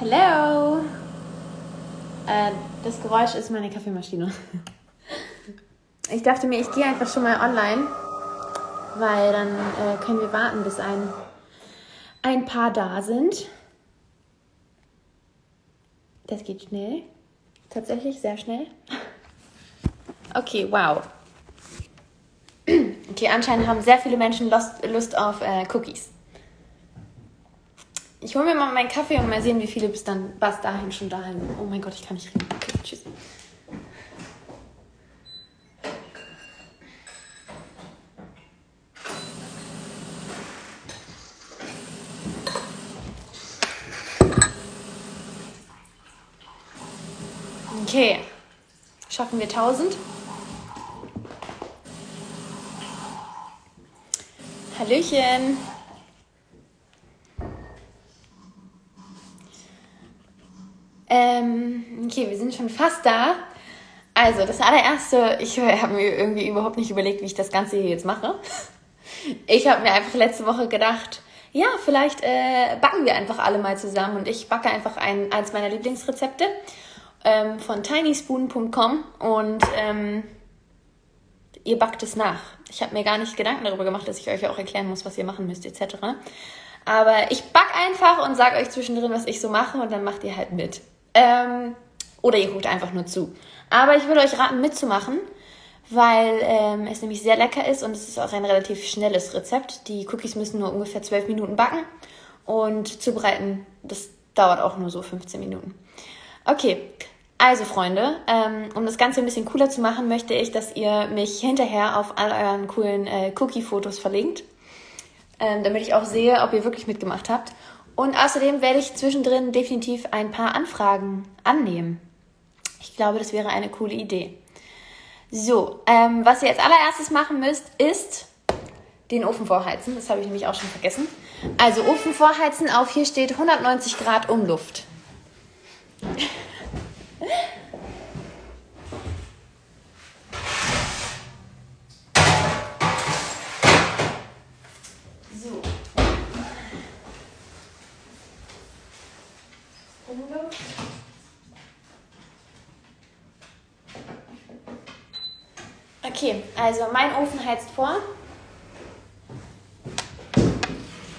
Hello! Äh, das Geräusch ist meine Kaffeemaschine. Ich dachte mir, ich gehe einfach schon mal online, weil dann äh, können wir warten, bis ein, ein paar da sind. Das geht schnell. Tatsächlich sehr schnell. Okay, wow. Okay, anscheinend haben sehr viele Menschen Lust, Lust auf äh, Cookies. Ich hole mir mal meinen Kaffee und mal sehen, wie viele bis dann bis dahin schon da sind. Oh mein Gott, ich kann nicht reden. Okay, tschüss. Okay. Schaffen wir 1000? Hallöchen. Ähm, okay, wir sind schon fast da. Also, das allererste, ich habe mir irgendwie überhaupt nicht überlegt, wie ich das Ganze hier jetzt mache. Ich habe mir einfach letzte Woche gedacht, ja, vielleicht äh, backen wir einfach alle mal zusammen und ich backe einfach ein, eins meiner Lieblingsrezepte ähm, von tinyspoon.com und ähm, ihr backt es nach. Ich habe mir gar nicht Gedanken darüber gemacht, dass ich euch auch erklären muss, was ihr machen müsst, etc. Aber ich back einfach und sage euch zwischendrin, was ich so mache und dann macht ihr halt mit. Ähm, oder ihr guckt einfach nur zu. Aber ich würde euch raten, mitzumachen, weil ähm, es nämlich sehr lecker ist und es ist auch ein relativ schnelles Rezept. Die Cookies müssen nur ungefähr 12 Minuten backen und zubereiten, das dauert auch nur so 15 Minuten. Okay, also Freunde, ähm, um das Ganze ein bisschen cooler zu machen, möchte ich, dass ihr mich hinterher auf all euren coolen äh, Cookie-Fotos verlinkt, ähm, damit ich auch sehe, ob ihr wirklich mitgemacht habt. Und außerdem werde ich zwischendrin definitiv ein paar Anfragen annehmen. Ich glaube, das wäre eine coole Idee. So, ähm, was ihr als allererstes machen müsst, ist den Ofen vorheizen. Das habe ich nämlich auch schon vergessen. Also Ofen vorheizen auf, hier steht 190 Grad Umluft. Okay, also mein Ofen heizt vor.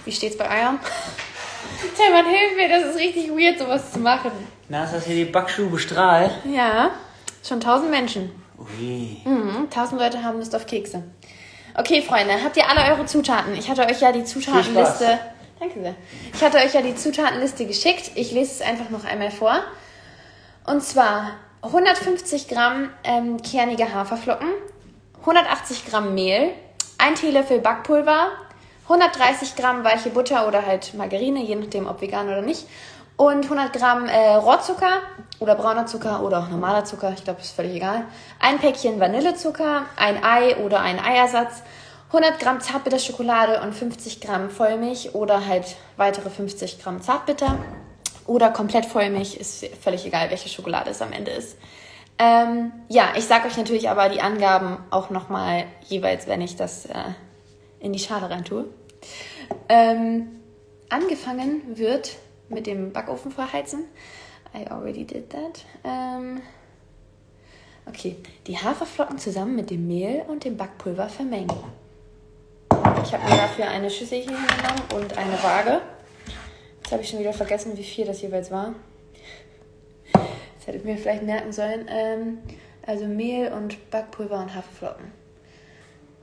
Wie steht's bei eurem? Tilman, hilf mir, das ist richtig weird, sowas zu machen. Na, ist das hier die Backstube Strahl? Ja, schon tausend Menschen. Ui. Mhm, tausend Leute haben Lust auf Kekse. Okay, Freunde, habt ihr alle eure Zutaten? Ich hatte euch ja die Zutatenliste. Danke sehr. Ich hatte euch ja die Zutatenliste geschickt. Ich lese es einfach noch einmal vor. Und zwar 150 Gramm ähm, kernige Haferflocken, 180 Gramm Mehl, 1 Teelöffel Backpulver, 130 Gramm weiche Butter oder halt Margarine, je nachdem ob vegan oder nicht, und 100 Gramm äh, Rohrzucker oder brauner Zucker oder auch normaler Zucker, ich glaube, ist völlig egal. Ein Päckchen Vanillezucker, ein Ei oder ein Eiersatz, 100 Gramm Zartbitterschokolade und 50 Gramm Vollmilch oder halt weitere 50 Gramm Zartbitter oder komplett Vollmilch, ist völlig egal, welche Schokolade es am Ende ist. Ähm, ja, ich sage euch natürlich aber die Angaben auch nochmal jeweils, wenn ich das äh, in die Schale rein tue. Ähm, angefangen wird mit dem Backofen verheizen. I already did that. Ähm, okay, die Haferflocken zusammen mit dem Mehl und dem Backpulver vermengen. Ich habe mir dafür eine Schüssel hier genommen und eine Waage. Jetzt habe ich schon wieder vergessen, wie viel das jeweils war. Das hätte ich mir vielleicht merken sollen. Ähm, also Mehl und Backpulver und Haferflocken.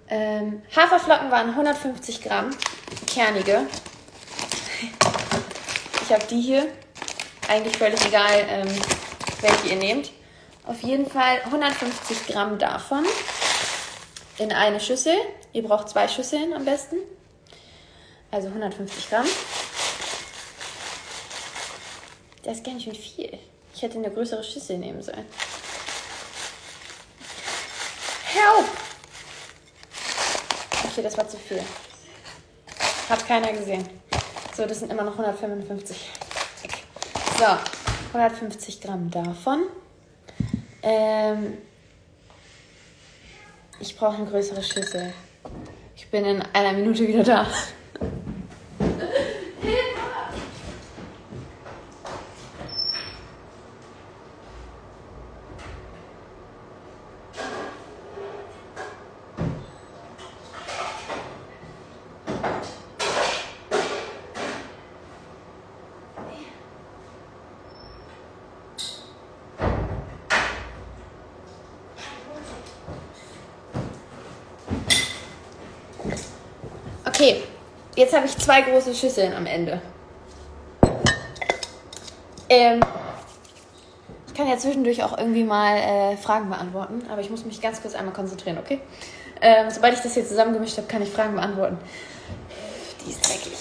Ähm, Haferflocken waren 150 Gramm, kernige. Ich habe die hier. Eigentlich völlig egal, ähm, welche ihr nehmt. Auf jeden Fall 150 Gramm davon in eine Schüssel. Ihr braucht zwei Schüsseln am besten. Also 150 Gramm. Das ist nicht mehr viel. Ich hätte eine größere Schüssel nehmen sollen. Help! Okay, das war zu viel. Hat keiner gesehen. So, das sind immer noch 155. So, 150 Gramm davon. Ähm, ich brauche eine größere Schüssel. Ich bin in einer Minute wieder da. Jetzt habe ich zwei große Schüsseln am Ende. Ähm, ich kann ja zwischendurch auch irgendwie mal äh, Fragen beantworten, aber ich muss mich ganz kurz einmal konzentrieren, okay? Ähm, sobald ich das hier zusammengemischt habe, kann ich Fragen beantworten. Die ist dreckig.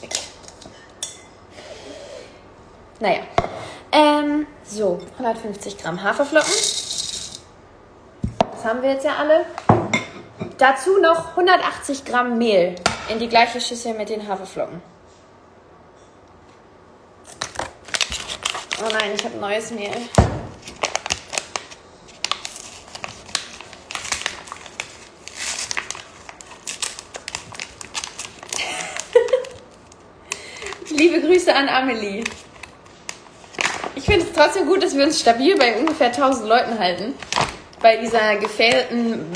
Weg. Naja. Ähm, so, 150 Gramm Haferflocken. Das haben wir jetzt ja alle. Dazu noch 180 Gramm Mehl in die gleiche Schüssel mit den Haferflocken. Oh nein, ich habe neues Mehl. Liebe Grüße an Amelie. Ich finde es trotzdem gut, dass wir uns stabil bei ungefähr 1000 Leuten halten. Bei dieser gefällten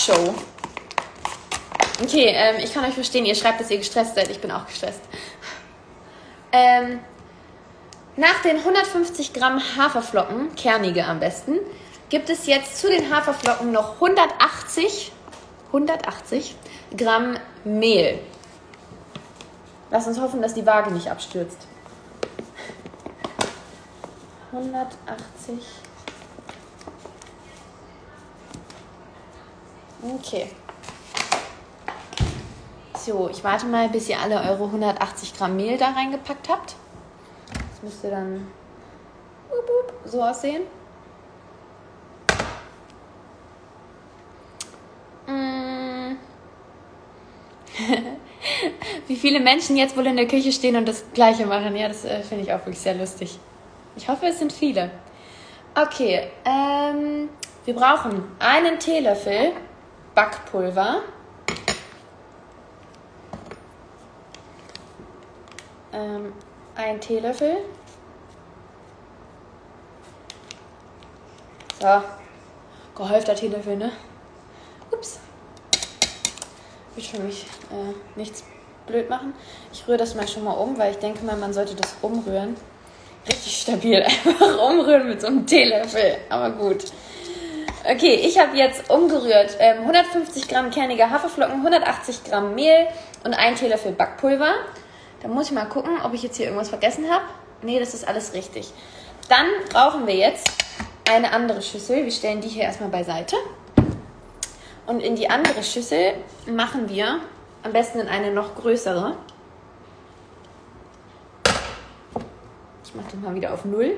Backshow. Okay, ähm, ich kann euch verstehen. Ihr schreibt, dass ihr gestresst seid. Ich bin auch gestresst. Ähm, nach den 150 Gramm Haferflocken, kernige am besten, gibt es jetzt zu den Haferflocken noch 180, 180 Gramm Mehl. Lass uns hoffen, dass die Waage nicht abstürzt. 180. Okay. So, ich warte mal, bis ihr alle eure 180 Gramm Mehl da reingepackt habt. Das müsste dann so aussehen. Mm. Wie viele Menschen jetzt wohl in der Küche stehen und das Gleiche machen. Ja, das äh, finde ich auch wirklich sehr lustig. Ich hoffe, es sind viele. Okay, ähm, wir brauchen einen Teelöffel Backpulver. Ähm, ein Teelöffel. So, gehäufter Teelöffel, ne? Ups. Ich will mich äh, nichts blöd machen. Ich rühre das mal schon mal um, weil ich denke mal, man sollte das umrühren. Richtig stabil. Einfach umrühren mit so einem Teelöffel. Aber gut. Okay, ich habe jetzt umgerührt ähm, 150 Gramm kernige Haferflocken, 180 Gramm Mehl und ein Teelöffel Backpulver. Da muss ich mal gucken, ob ich jetzt hier irgendwas vergessen habe. Nee, das ist alles richtig. Dann brauchen wir jetzt eine andere Schüssel. Wir stellen die hier erstmal beiseite. Und in die andere Schüssel machen wir am besten in eine noch größere. Ich mache das mal wieder auf Null.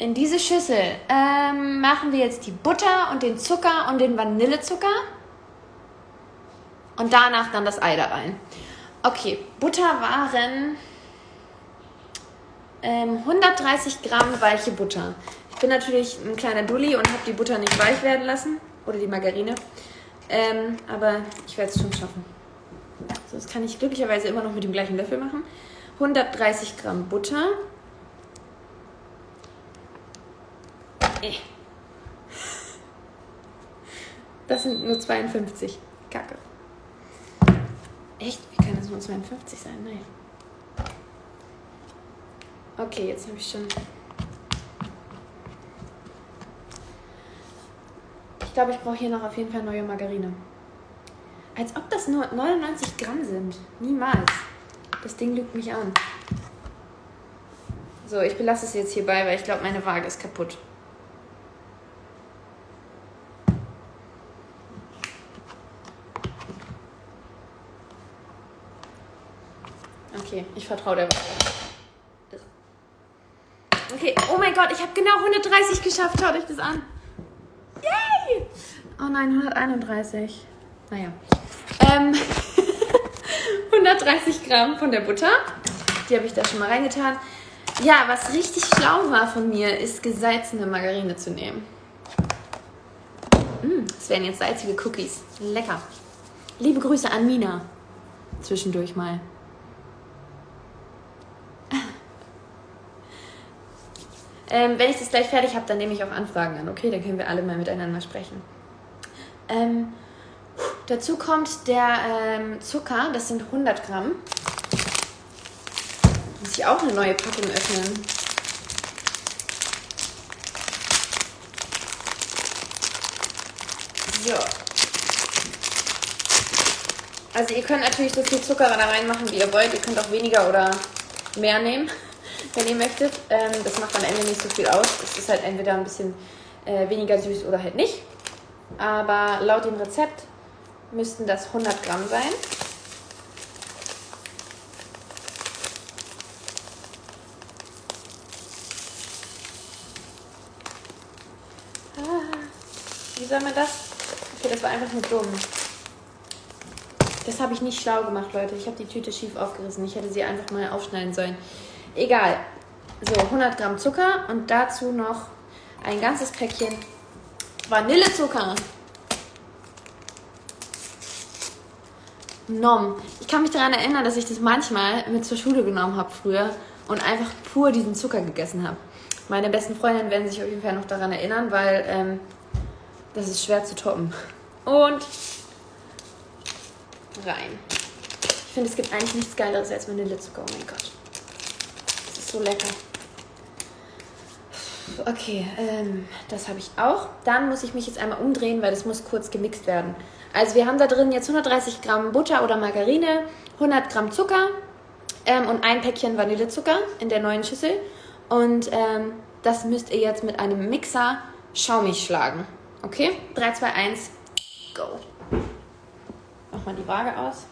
In diese Schüssel ähm, machen wir jetzt die Butter und den Zucker und den Vanillezucker. Und danach dann das Ei da rein. Okay, Butter waren ähm, 130 Gramm weiche Butter. Ich bin natürlich ein kleiner Dulli und habe die Butter nicht weich werden lassen. Oder die Margarine. Ähm, aber ich werde es schon schaffen. Das kann ich glücklicherweise immer noch mit dem gleichen Löffel machen. 130 Gramm Butter. Äh. Das sind nur 52. Kacke. Echt? Wie kann das nur 52 sein? Naja. Okay, jetzt habe ich schon. Ich glaube, ich brauche hier noch auf jeden Fall neue Margarine. Als ob das nur 99 Gramm sind. Niemals. Das Ding lügt mich an. So, ich belasse es jetzt hierbei, weil ich glaube, meine Waage ist kaputt. Okay, ich vertraue der Waage. Okay, oh mein Gott, ich habe genau 130 geschafft. Schaut euch das an. Yay! Oh nein, 131. Naja. Ähm, 130 Gramm von der Butter. Die habe ich da schon mal reingetan. Ja, was richtig schlau war von mir, ist gesalzene Margarine zu nehmen. Mm, das wären jetzt salzige Cookies. Lecker. Liebe Grüße an Mina. Zwischendurch mal. Ähm, wenn ich das gleich fertig habe, dann nehme ich auch Anfragen an. Okay, dann können wir alle mal miteinander sprechen. Ähm, dazu kommt der ähm, Zucker, das sind 100 Gramm. Muss ich auch eine neue Packung öffnen. So. Also ihr könnt natürlich so viel Zucker da reinmachen, wie ihr wollt. Ihr könnt auch weniger oder mehr nehmen, wenn ihr möchtet. Ähm, das macht am Ende nicht so viel aus. Es ist halt entweder ein bisschen äh, weniger süß oder halt nicht. Aber laut dem Rezept müssten das 100 Gramm sein. Ah, wie soll man das? Okay, das war einfach nur dumm. Das habe ich nicht schlau gemacht, Leute. Ich habe die Tüte schief aufgerissen. Ich hätte sie einfach mal aufschneiden sollen. Egal. So, 100 Gramm Zucker und dazu noch ein ganzes Päckchen Vanillezucker. Nom. Ich kann mich daran erinnern, dass ich das manchmal mit zur Schule genommen habe früher und einfach pur diesen Zucker gegessen habe. Meine besten Freundinnen werden sich auf jeden Fall noch daran erinnern, weil ähm, das ist schwer zu toppen. Und rein. Ich finde, es gibt eigentlich nichts Geileres als Vanillezucker. Oh mein Gott. So lecker. Okay, ähm, das habe ich auch. Dann muss ich mich jetzt einmal umdrehen, weil das muss kurz gemixt werden. Also wir haben da drin jetzt 130 Gramm Butter oder Margarine, 100 Gramm Zucker ähm, und ein Päckchen Vanillezucker in der neuen Schüssel. Und ähm, das müsst ihr jetzt mit einem Mixer schaumig schlagen. Okay? 3, 2, 1, go. Mach mal die Waage aus.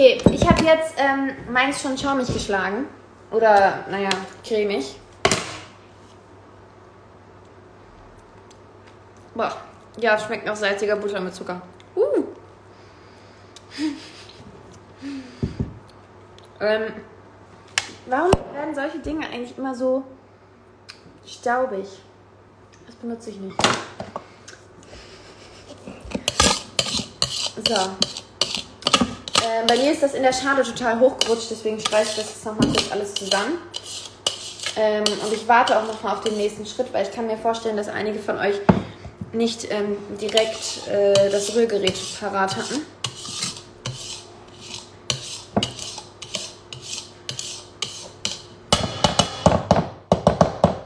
Okay, ich habe jetzt ähm, meins schon schaumig geschlagen. Oder, naja, cremig. Boah, ja, schmeckt nach salziger Butter mit Zucker. Uh. ähm, warum werden solche Dinge eigentlich immer so staubig? Das benutze ich nicht. So. Ähm, bei mir ist das in der Schale total hochgerutscht, deswegen streiche ich das jetzt nochmal kurz alles zusammen. Ähm, und ich warte auch nochmal auf den nächsten Schritt, weil ich kann mir vorstellen, dass einige von euch nicht ähm, direkt äh, das Rührgerät parat hatten.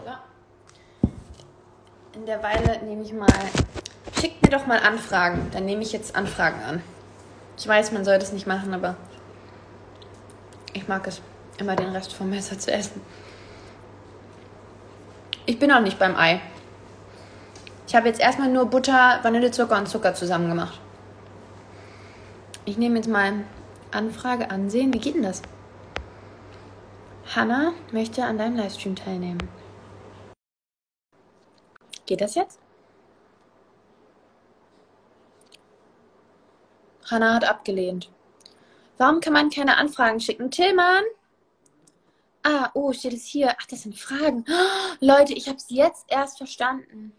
So. In der Weile nehme ich mal. Schickt mir doch mal Anfragen. Dann nehme ich jetzt Anfragen an. Ich weiß, man soll das nicht machen, aber ich mag es, immer den Rest vom Messer zu essen. Ich bin auch nicht beim Ei. Ich habe jetzt erstmal nur Butter, Vanillezucker und Zucker zusammen gemacht. Ich nehme jetzt mal Anfrage ansehen. Wie geht denn das? Hanna möchte an deinem Livestream teilnehmen. Geht das jetzt? Hanna hat abgelehnt. Warum kann man keine Anfragen schicken? Tillmann? Ah, oh, steht es hier. Ach, das sind Fragen. Oh, Leute, ich habe es jetzt erst verstanden.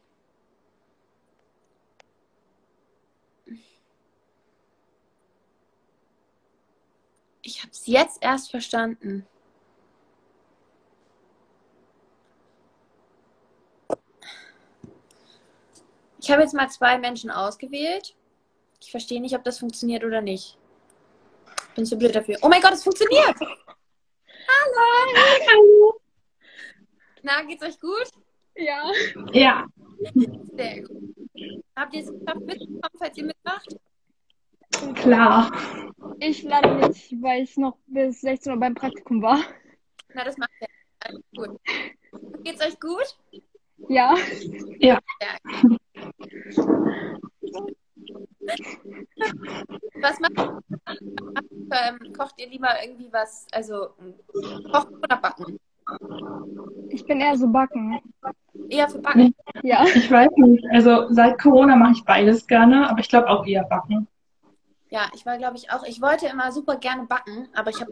Ich habe es jetzt erst verstanden. Ich habe jetzt mal zwei Menschen ausgewählt. Ich verstehe nicht, ob das funktioniert oder nicht. Bin zu blöd dafür. Oh mein Gott, es funktioniert! Hallo! Hallo! Na, geht's euch gut? Ja. Ja. Sehr gut. Habt ihr es geschafft mitzukommen, falls ihr mitmacht? Klar. Ich leider nicht, weil ich noch bis 16 Uhr beim Praktikum war. Na, das macht ja alles gut. Geht's euch gut? Ja. Ja. Ja. Was macht ähm, Kocht ihr lieber irgendwie was, also kochen oder backen? Ich bin eher so backen. Eher für Backen. Ja. Ich weiß nicht. Also seit Corona mache ich beides gerne, aber ich glaube auch eher backen. Ja, ich war, glaube ich, auch. Ich wollte immer super gerne backen, aber ich habe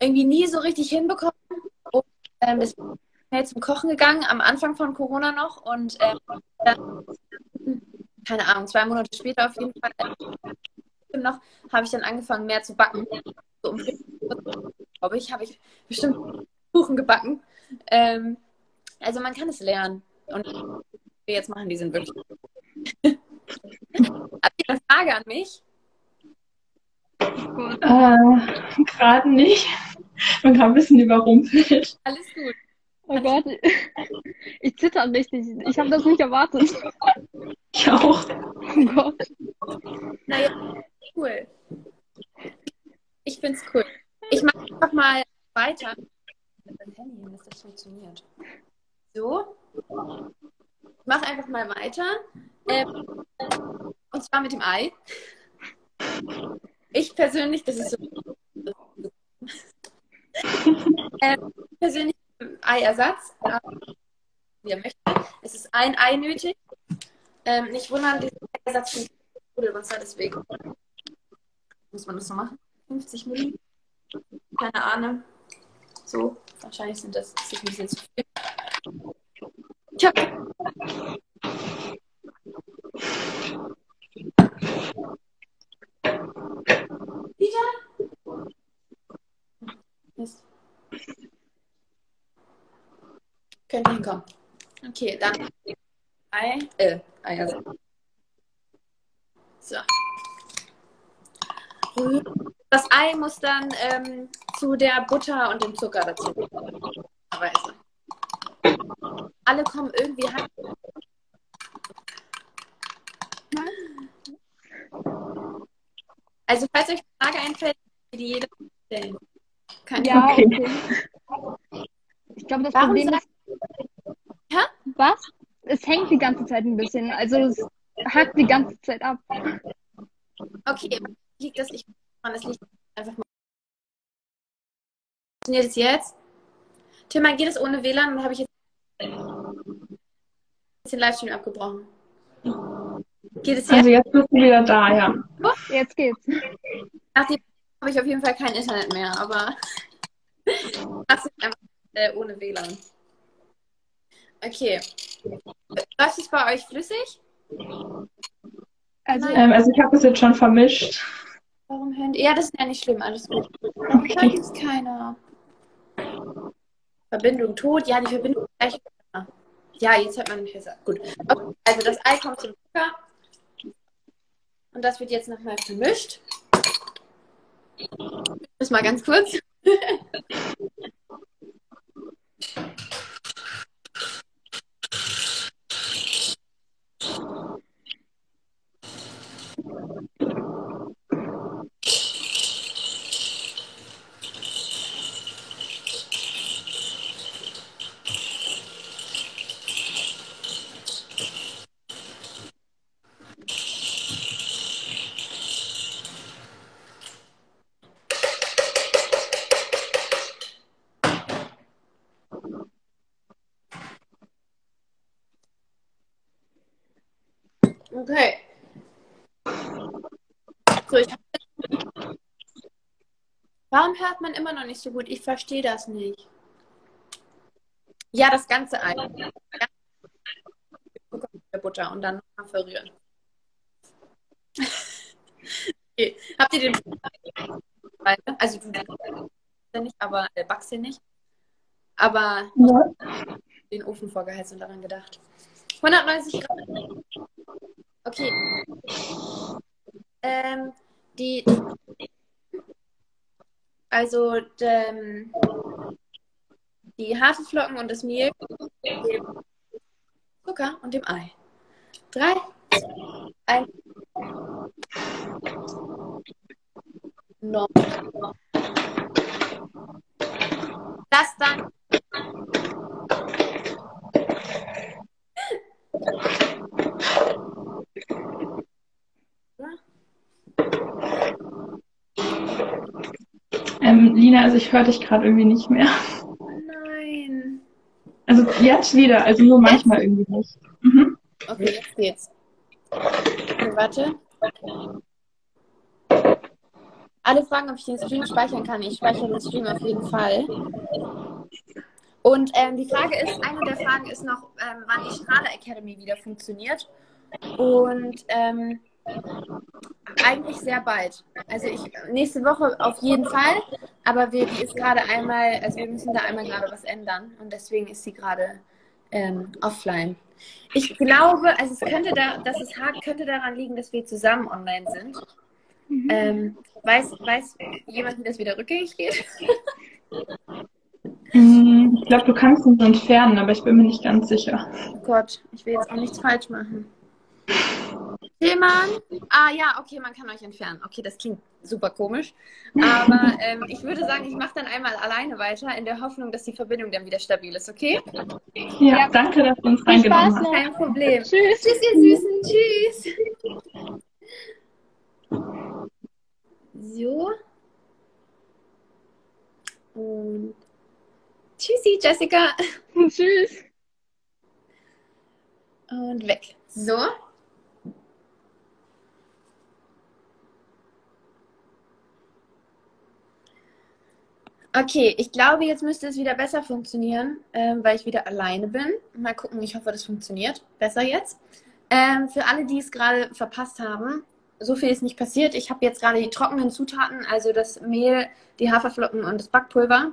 irgendwie nie so richtig hinbekommen. Und ähm, bin schnell zum Kochen gegangen, am Anfang von Corona noch. Und ähm, dann, keine Ahnung, zwei Monate später auf jeden Fall noch, habe ich dann angefangen, mehr zu backen. So um glaube ich, habe ich bestimmt Kuchen gebacken. Ähm, also man kann es lernen. Und wir jetzt machen, die sind wirklich. Habt ihr eine Frage an mich? Äh, Gerade nicht. Ich bin gerade ein bisschen überrumpelt. Alles gut. Oh Gott. Ich zitter richtig. Ich habe das nicht erwartet. Ich auch. Oh Gott. Naja, cool. Ich find's cool. Ich mache einfach mal weiter. Mit dem Handy dass das funktioniert. So. Ich mache einfach mal weiter. Ähm, und zwar mit dem Ei. Ich persönlich, das ist so. ähm, persönlich Eiersatz. Wie ihr möchtet. Es ist ein Ei nötig. Ähm, nicht wundern, dieser Eiersatz von Sprudelwasser, deswegen muss man das so machen. 50 Milliliter. Keine Ahnung. So, wahrscheinlich sind das, das ein bisschen zu viel. Ich hab... Wieder? Mist. Könnte hinkommen. Okay, dann Ei, äh, Ei, also. So. Das Ei muss dann ähm, zu der Butter und dem Zucker dazu. Alle kommen irgendwie heim. Also, falls euch eine Frage einfällt, die jeder stellen. Kann Ja, Okay. okay. Ich glaube, das Warum Problem ist. Hä? Was? Es hängt die ganze Zeit ein bisschen. Also es hackt die ganze Zeit ab. Okay, liegt das nicht daran, es liegt einfach mal. Funktioniert es jetzt? Tim, geht es ohne WLAN? Dann habe ich jetzt den Livestream abgebrochen. Geht es jetzt? Also jetzt bist du wieder da, ja. Jetzt geht's. Nach dem habe ich auf jeden Fall kein Internet mehr, aber das ist einfach äh, ohne WLAN. Okay. Was ist bei euch flüssig? Also Ähm, also ich habe es jetzt schon vermischt. Warum hören die? Ja, das ist ja nicht schlimm, alles gut. Warum hört Okay. es keiner? Verbindung tot? Ja, die Verbindung ist gleich. Ja, jetzt hört man mich besser. Gut. Okay, also das Ei kommt zum Zucker. Und das wird jetzt nochmal vermischt. Das mal ganz kurz. Okay. So, ich Hört man immer noch nicht so gut? Ich verstehe das nicht. Ja, das ganze Ei. Der Butter und dann nochmal verrühren. Okay. Habt ihr den Also du nicht, aber äh, backst den nicht. Aber Ja. den Ofen vorgeheizt und daran gedacht. 190 Grad. Okay. Ähm, die, also ähm, die Haferflocken und das Mehl, dem Zucker und dem Ei. Drei, ein. No. Das dann. Ähm, Lina, also ich höre dich gerade irgendwie nicht mehr. Nein. Also jetzt wieder, also nur manchmal irgendwie nicht. Mhm. Okay, jetzt geht's. Okay, warte. Alle fragen, ob ich den Stream speichern kann. Ich speichere den Stream auf jeden Fall. Und ähm, die Frage ist, eine der Fragen ist noch, ähm, wann die Strahler Academy wieder funktioniert. Und ähm, eigentlich sehr bald. Also ich nächste Woche auf jeden Fall, aber wir, die ist gerade einmal, also wir müssen da einmal gerade was ändern und deswegen ist sie gerade ähm, offline. Ich glaube, also es könnte da, dass es hakt, könnte daran liegen, dass wir zusammen online sind. Ähm, weiß, weiß jemand, wie das wieder rückgängig geht? Mm, Ich glaube, du kannst uns entfernen, aber ich bin mir nicht ganz sicher. Oh Gott, ich will jetzt auch nichts falsch machen. Tillmann? Ah ja, okay, man kann euch entfernen. Okay, das klingt super komisch. Aber ähm, ich würde sagen, ich mache dann einmal alleine weiter, in der Hoffnung, dass die Verbindung dann wieder stabil ist, okay? Ja, Ja. danke, dass du uns reingenommen hast. Kein Problem. Tschüss. Tschüss, ihr Süßen. Tschüss. So. Und tschüssi, Jessica. Tschüss. Und weg. So. Okay, ich glaube, jetzt müsste es wieder besser funktionieren, ähm, weil ich wieder alleine bin. Mal gucken, ich hoffe, das funktioniert besser jetzt. Ähm, für alle, die es gerade verpasst haben, so viel ist nicht passiert. Ich habe jetzt gerade die trockenen Zutaten, also das Mehl, die Haferflocken und das Backpulver,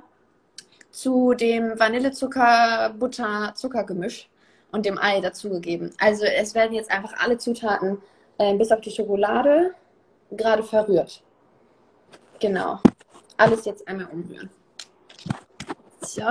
zu dem Vanillezucker, Butter, Zuckergemisch und dem Ei dazugegeben. Also es werden jetzt einfach alle Zutaten äh, bis auf die Schokolade gerade verrührt. Genau. Alles jetzt einmal umrühren. So.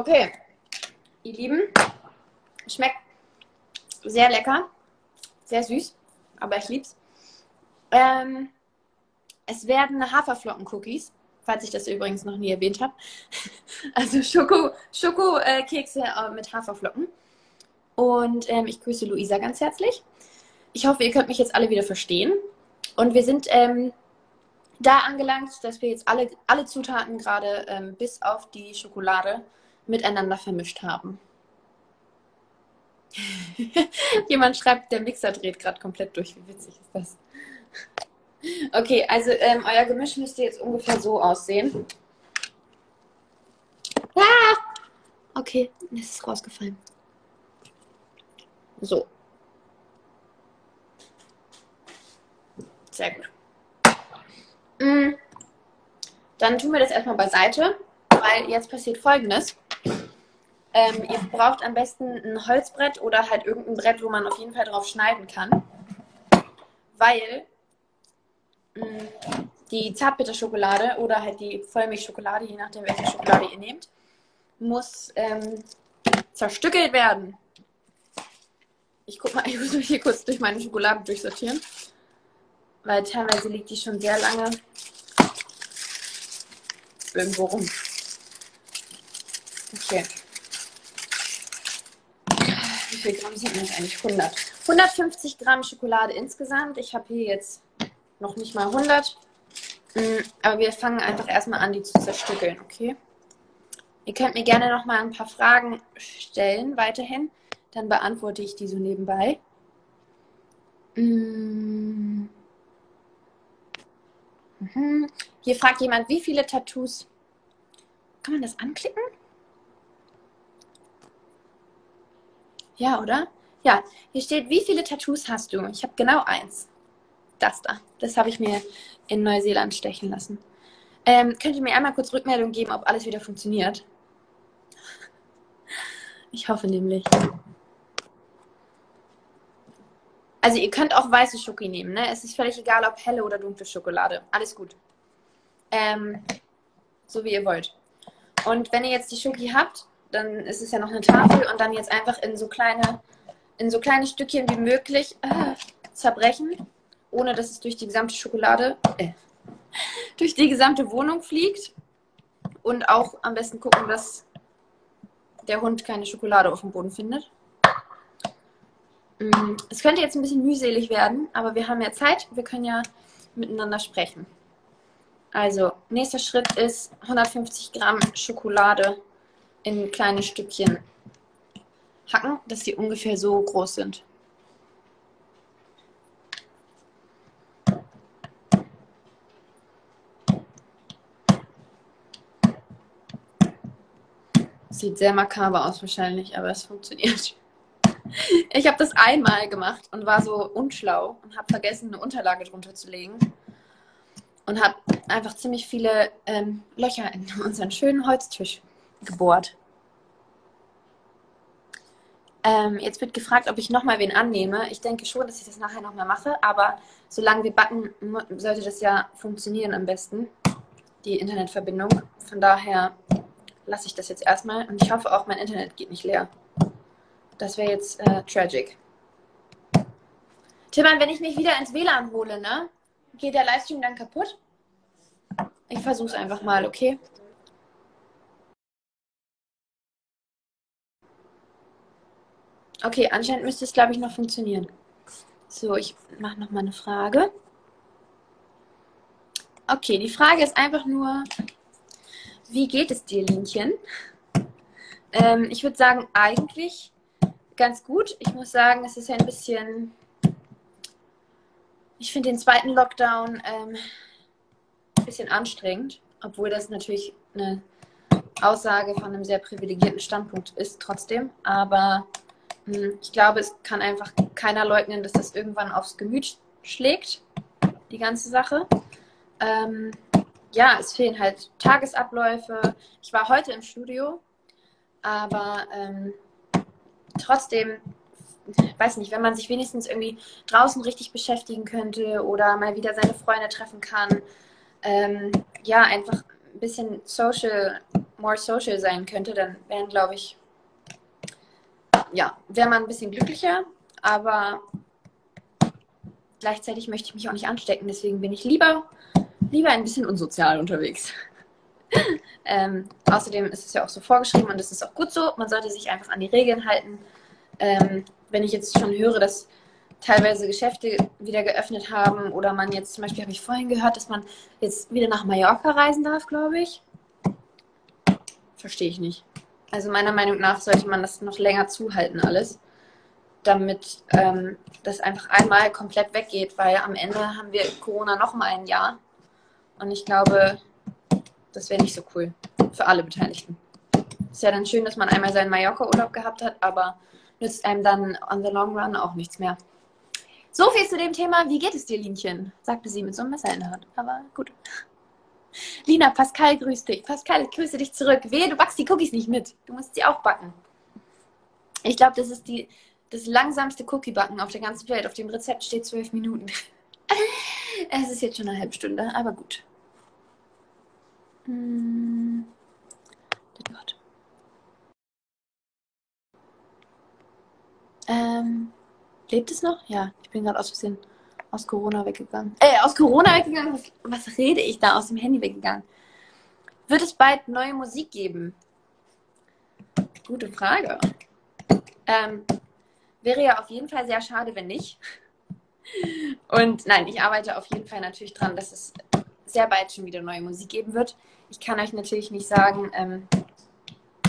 Okay, ihr Lieben, schmeckt sehr lecker, sehr süß, aber ich lieb's. Ähm, es werden Haferflocken-Cookies, falls ich das übrigens noch nie erwähnt habe. Also Schoko, Schoko-Kekse äh, mit Haferflocken. Und ähm, ich grüße Luisa ganz herzlich. Ich hoffe, ihr könnt mich jetzt alle wieder verstehen. Und wir sind ähm, da angelangt, dass wir jetzt alle, alle Zutaten gerade ähm, bis auf die Schokolade miteinander vermischt haben. Jemand schreibt, der Mixer dreht gerade komplett durch. Wie witzig ist das? Okay, also ähm, euer Gemisch müsste jetzt ungefähr so aussehen. Ah! Okay, es ist rausgefallen. So. Sehr gut. Mm. Dann tun wir das erstmal beiseite, weil jetzt passiert folgendes. Ähm, ihr braucht am besten ein Holzbrett oder halt irgendein Brett, wo man auf jeden Fall drauf schneiden kann. Weil mh, die Zartbitterschokolade oder halt die Vollmilchschokolade, je nachdem welche Schokolade ihr nehmt, muss ähm, zerstückelt werden. Ich guck mal, ich muss mich hier kurz durch meine Schokolade durchsortieren. Weil teilweise liegt die schon sehr lange irgendwo rum. Okay. Wie viel Gramm sind das eigentlich? 100. 150 Gramm Schokolade insgesamt. Ich habe hier jetzt noch nicht mal 100. Mm, Aber wir fangen einfach erstmal an, die zu zerstückeln, okay? Ihr könnt mir gerne noch mal ein paar Fragen stellen weiterhin. Dann beantworte ich die so nebenbei. Mm. Mhm. Hier fragt jemand, wie viele Tattoos. Kann man das anklicken? Ja, oder? Ja, hier steht, wie viele Tattoos hast du? Ich habe genau eins. Das da. Das habe ich mir in Neuseeland stechen lassen. Ähm, könnt ihr mir einmal kurz Rückmeldung geben, ob alles wieder funktioniert? Ich hoffe nämlich. Also ihr könnt auch weiße Schoki nehmen, ne? Es ist völlig egal, ob helle oder dunkle Schokolade. Alles gut. Ähm, so wie ihr wollt. Und wenn ihr jetzt die Schoki habt, dann ist es ja noch eine Tafel und dann jetzt einfach in so kleine, in so kleine Stückchen wie möglich äh, zerbrechen, ohne dass es durch die gesamte Schokolade, äh, durch die gesamte Wohnung fliegt. Und auch am besten gucken, dass der Hund keine Schokolade auf dem Boden findet. Mm, Es könnte jetzt ein bisschen mühselig werden, aber wir haben ja Zeit. Wir können ja miteinander sprechen. Also, nächster Schritt ist 150 Gramm Schokolade in kleine Stückchen hacken, dass sie ungefähr so groß sind. Sieht sehr makaber aus wahrscheinlich, aber es funktioniert. Ich habe das einmal gemacht und war so unschlau und habe vergessen, eine Unterlage drunter zu legen. Und habe einfach ziemlich viele ähm, Löcher in unseren schönen Holztisch gebohrt. Ähm, jetzt wird gefragt, ob ich nochmal wen annehme. Ich denke schon, dass ich das nachher nochmal mache, aber solange wir backen, sollte das ja funktionieren am besten, die Internetverbindung. Von daher lasse ich das jetzt erstmal und ich hoffe auch, mein Internet geht nicht leer. Das wäre jetzt äh, tragic. Timman, wenn ich mich wieder ins WLAN hole, ne? Geht der Livestream dann kaputt? Ich versuch's einfach mal, okay? Okay, anscheinend müsste es, glaube ich, noch funktionieren. So, ich mache noch mal eine Frage. Okay, die Frage ist einfach nur, wie geht es dir, Linchen? Ähm, ich würde sagen, eigentlich ganz gut. Ich muss sagen, es ist ja ein bisschen. Ich finde den zweiten Lockdown ähm, ein bisschen anstrengend, obwohl das natürlich eine Aussage von einem sehr privilegierten Standpunkt ist, trotzdem. Aber ich glaube, es kann einfach keiner leugnen, dass das irgendwann aufs Gemüt schlägt, die ganze Sache. Ähm, ja, es fehlen halt Tagesabläufe. Ich war heute im Studio, aber ähm, trotzdem, weiß nicht, wenn man sich wenigstens irgendwie draußen richtig beschäftigen könnte oder mal wieder seine Freunde treffen kann, ähm, ja, einfach ein bisschen social, more social sein könnte, dann wären, glaube ich, ja, wäre man ein bisschen glücklicher, aber gleichzeitig möchte ich mich auch nicht anstecken, deswegen bin ich lieber, lieber ein bisschen unsozial unterwegs. ähm, außerdem ist es ja auch so vorgeschrieben und es ist auch gut so. Man sollte sich einfach an die Regeln halten. Ähm, wenn ich jetzt schon höre, dass teilweise Geschäfte wieder geöffnet haben oder man jetzt zum Beispiel habe ich vorhin gehört, dass man jetzt wieder nach Mallorca reisen darf, glaube ich. Verstehe ich nicht. Also meiner Meinung nach sollte man das noch länger zuhalten alles, damit ähm, das einfach einmal komplett weggeht, weil am Ende haben wir Corona noch mal ein Jahr und ich glaube, das wäre nicht so cool für alle Beteiligten. Ist ja dann schön, dass man einmal seinen Mallorca-Urlaub gehabt hat, aber nützt einem dann on the long run auch nichts mehr. So viel zu dem Thema, wie geht es dir, Linchen? sagte sie mit so einem Messer in der Hand. Aber gut. Lina, Pascal grüßt dich. Pascal, ich grüße dich zurück. Wehe, du backst die Cookies nicht mit. Du musst sie auch backen. Ich glaube, das ist die, das langsamste Cookie-Backen auf der ganzen Welt. Auf dem Rezept steht zwölf Minuten. es ist jetzt schon eine halbe Stunde, aber gut. Hm. Gott. Ähm, lebt es noch? Ja, ich bin gerade aus Versehen aus Corona weggegangen. Äh, aus Corona weggegangen? Was, was rede ich da? Aus dem Handy weggegangen. Wird es bald neue Musik geben? Gute Frage. Ähm, wäre ja auf jeden Fall sehr schade, wenn nicht. Und nein, ich arbeite auf jeden Fall natürlich dran, dass es sehr bald schon wieder neue Musik geben wird. Ich kann euch natürlich nicht sagen, ähm,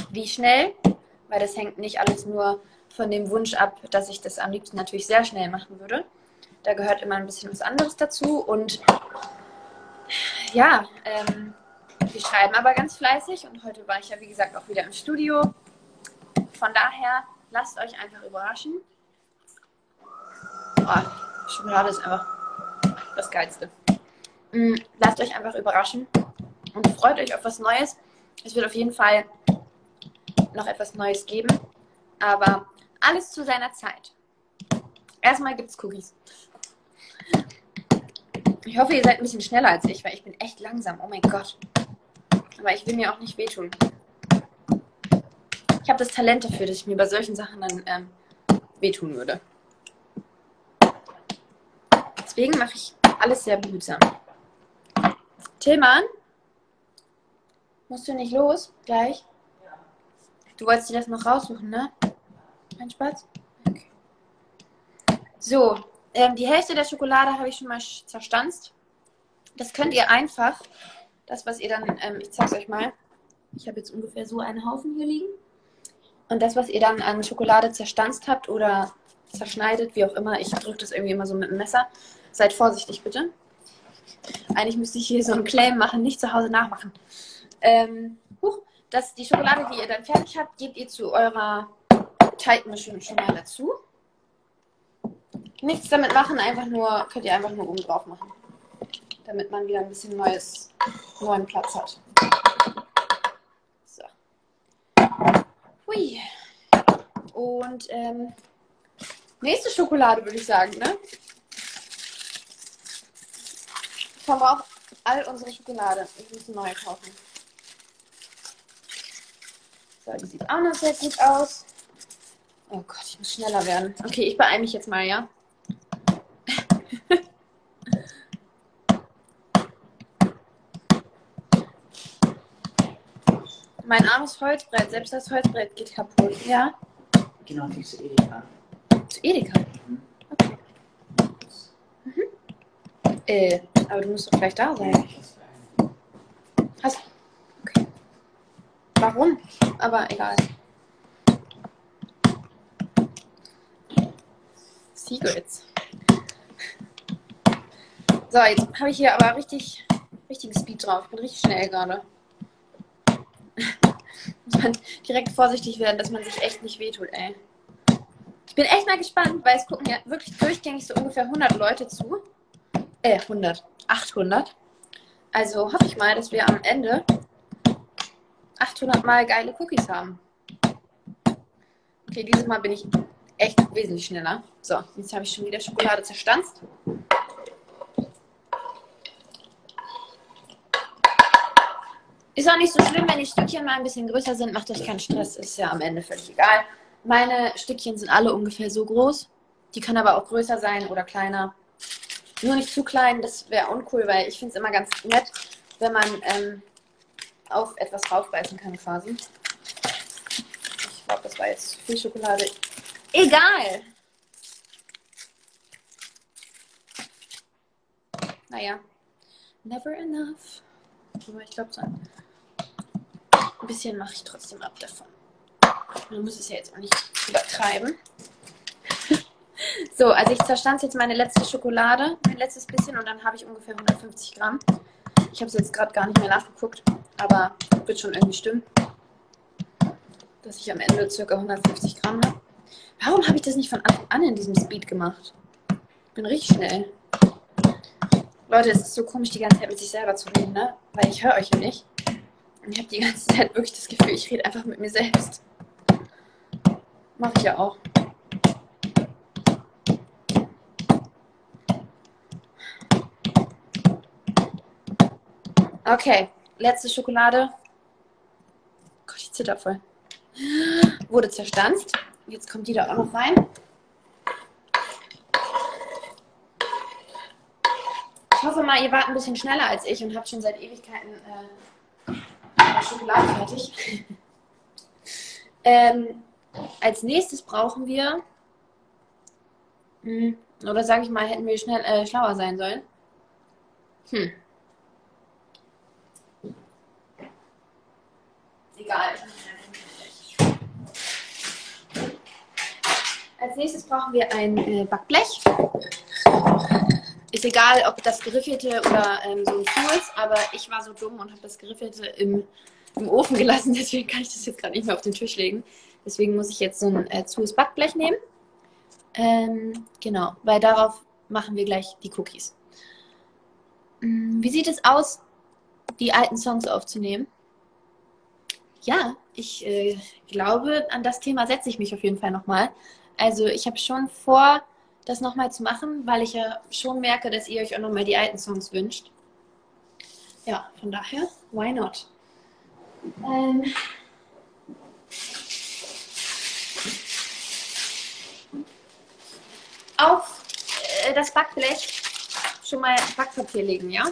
wie schnell, weil das hängt nicht alles nur von dem Wunsch ab, dass ich das am liebsten natürlich sehr schnell machen würde. Da gehört immer ein bisschen was anderes dazu und ja, ähm, wir schreiben aber ganz fleißig und heute war ich ja wie gesagt auch wieder im Studio. Von daher lasst euch einfach überraschen. Oh, Schokolade ist einfach das Geilste. Mm, lasst euch einfach überraschen und freut euch auf was Neues. Es wird auf jeden Fall noch etwas Neues geben, aber alles zu seiner Zeit. Erstmal gibt es Cookies. Ich hoffe, ihr seid ein bisschen schneller als ich, weil ich bin echt langsam. Oh mein Gott. Aber ich will mir auch nicht wehtun. Ich habe das Talent dafür, dass ich mir bei solchen Sachen dann ähm, wehtun würde. Deswegen mache ich alles sehr behutsam. Tillmann, musst du nicht los gleich? Du wolltest dir das noch raussuchen, ne? Mein Spaß? Okay. So, ähm, die Hälfte der Schokolade habe ich schon mal zerstanzt. Das könnt ihr einfach, das was ihr dann, ähm, ich zeige es euch mal. Ich habe jetzt ungefähr so einen Haufen hier liegen. Und das, was ihr dann an Schokolade zerstanzt habt oder zerschneidet, wie auch immer, ich drücke das irgendwie immer so mit dem Messer. Seid vorsichtig bitte. Eigentlich müsste ich hier so einen Claim machen, nicht zu Hause nachmachen. Ähm, huch, das, die Schokolade, die ihr dann fertig habt, gebt ihr zu eurer Teigmischung schon mal dazu. Nichts damit machen, einfach nur, könnt ihr einfach nur oben drauf machen. Damit man wieder ein bisschen neues, neuen Platz hat. So. Hui. Und ähm, nächste Schokolade würde ich sagen, ne? verbraucht all unsere Schokolade. Wir müssen neue kaufen. So, die sieht auch noch sehr gut aus. Oh Gott, ich muss schneller werden. Okay, ich beeile mich jetzt mal, ja? Mein armes Holzbrett, selbst das Holzbrett geht kaputt, ja? Genau, die zu Edeka. Zu Edeka? Mhm. Okay. Mhm. Äh, aber du musst doch gleich da sein. Hast Okay. Warum? Aber egal. Secrets. So, jetzt habe ich hier aber richtig, richtigen Speed drauf. Ich bin richtig schnell gerade. Man direkt vorsichtig werden, dass man sich echt nicht wehtut, ey. Ich bin echt mal gespannt, weil es gucken ja wirklich durchgängig so ungefähr 100 Leute zu. Äh, 100. 800. Also hoffe ich mal, dass wir am Ende 800 Mal geile Cookies haben. Okay, dieses Mal bin ich echt wesentlich schneller. So, jetzt habe ich schon wieder Schokolade zerstanzt. Ist auch nicht so schlimm, wenn die Stückchen mal ein bisschen größer sind. Macht euch keinen Stress, ist ja am Ende völlig egal. Meine Stückchen sind alle ungefähr so groß. Die können aber auch größer sein oder kleiner. Nur nicht zu klein, das wäre uncool, weil ich finde es immer ganz nett, wenn man ähm, auf etwas raufbeißen kann quasi. Ich glaube, das war jetzt viel Schokolade. Egal! Naja, never enough. Ich glaube, so ein bisschen mache ich trotzdem ab davon. Man muss es ja jetzt auch nicht übertreiben. So, also ich zerstanze jetzt meine letzte Schokolade, mein letztes bisschen und dann habe ich ungefähr 150 Gramm. Ich habe es jetzt gerade gar nicht mehr nachgeguckt, aber wird schon irgendwie stimmen, dass ich am Ende ca. 150 Gramm habe. Warum habe ich das nicht von Anfang an in diesem Speed gemacht? Ich bin richtig schnell. Leute, es ist so komisch, die ganze Zeit mit sich selber zu reden, ne? Weil ich höre euch ja nicht. Ich habe die ganze Zeit wirklich das Gefühl, ich rede einfach mit mir selbst. Mache ich ja auch. Okay, letzte Schokolade. Gott, ich zitter voll. Wurde zerstanzt. Jetzt kommt die da auch noch rein. Ich hoffe mal, ihr wart ein bisschen schneller als ich und habt schon seit Ewigkeiten äh, war Schokolade fertig. ähm, als nächstes brauchen wir, mh, oder sage ich mal, hätten wir schnell äh, schlauer sein sollen. Hm. Egal. Als nächstes brauchen wir ein äh, Backblech. Ist egal, ob das geriffelte oder ähm, so ein ist, aber ich war so dumm und habe das geriffelte im, im Ofen gelassen, deswegen kann ich das jetzt gerade nicht mehr auf den Tisch legen. Deswegen muss ich jetzt so ein äh, zues Backblech nehmen. Ähm, genau, weil darauf machen wir gleich die Cookies. Hm, Wie sieht es aus, die alten Songs aufzunehmen? Ja, ich äh, glaube, an das Thema setze ich mich auf jeden Fall nochmal. Also ich habe schon vor, das nochmal zu machen, weil ich ja schon merke, dass ihr euch auch nochmal die alten Songs wünscht. Ja, von daher, why not? Ähm, auf äh, das Backblech schon mal Backpapier legen, ja?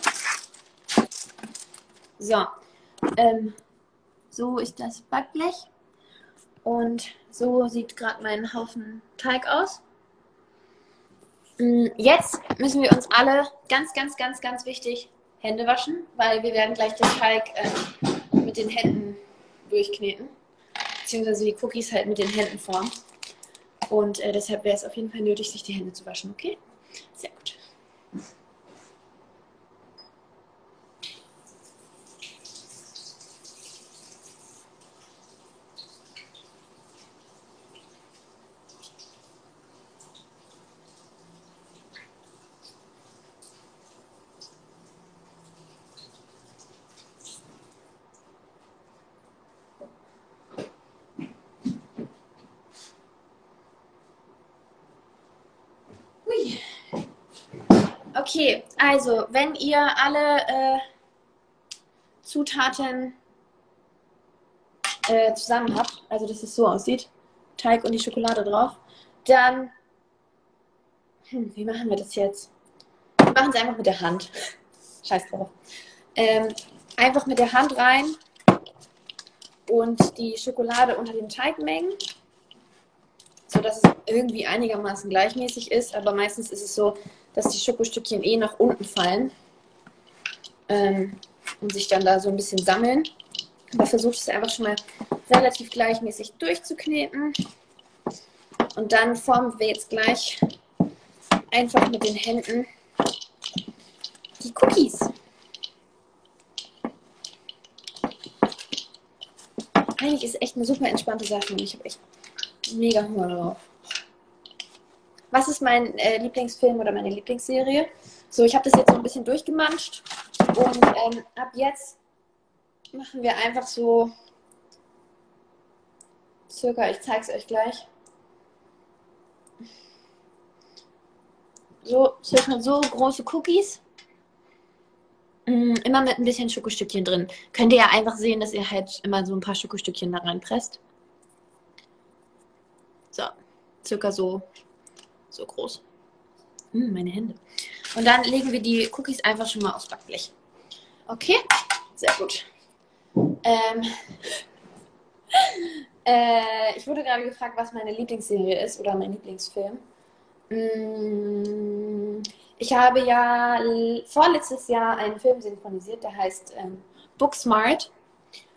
So, ähm, so ist das Backblech und so sieht gerade mein Haufen Teig aus. Mm, Jetzt müssen wir uns alle ganz, ganz, ganz, ganz wichtig Hände waschen, weil wir werden gleich den Teig ähm, mit den Händen durchkneten, beziehungsweise die Cookies halt mit den Händen formen. Und äh, deshalb wäre es auf jeden Fall nötig, sich die Hände zu waschen, okay? Sehr gut. Hui. Okay, also wenn ihr alle äh, Zutaten äh, zusammen habt, also dass es so aussieht, Teig und die Schokolade drauf, dann, hm, wie machen wir das jetzt? Wir machen es einfach mit der Hand. Scheiß drauf. Ähm, einfach mit der Hand rein und die Schokolade unter den Teig mengen so dass es irgendwie einigermaßen gleichmäßig ist, aber meistens ist es so, dass die Schokostückchen eh nach unten fallen ähm, und sich dann da so ein bisschen sammeln. Aber versucht es einfach schon mal relativ gleichmäßig durchzukneten. Und dann formen wir jetzt gleich einfach mit den Händen die Cookies. Eigentlich ist echt eine super entspannte Sache und ich habe echt mega Hunger drauf. Was ist mein äh, Lieblingsfilm oder meine Lieblingsserie? So, ich habe das jetzt so ein bisschen durchgemanscht und ähm, ab jetzt machen wir einfach so circa, ich zeige es euch gleich. So, circa so große Cookies. Mm, Immer mit ein bisschen Schokostückchen drin. Könnt ihr ja einfach sehen, dass ihr halt immer so ein paar Schokostückchen da reinpresst. So, circa so, so groß. Hm, meine Hände. Und dann legen wir die Cookies einfach schon mal aufs Backblech. Okay, sehr gut. Ähm, äh, ich wurde gerade gefragt, was meine Lieblingsserie ist oder mein Lieblingsfilm. Mm, Ich habe ja vorletztes Jahr einen Film synchronisiert, der heißt ähm, Booksmart.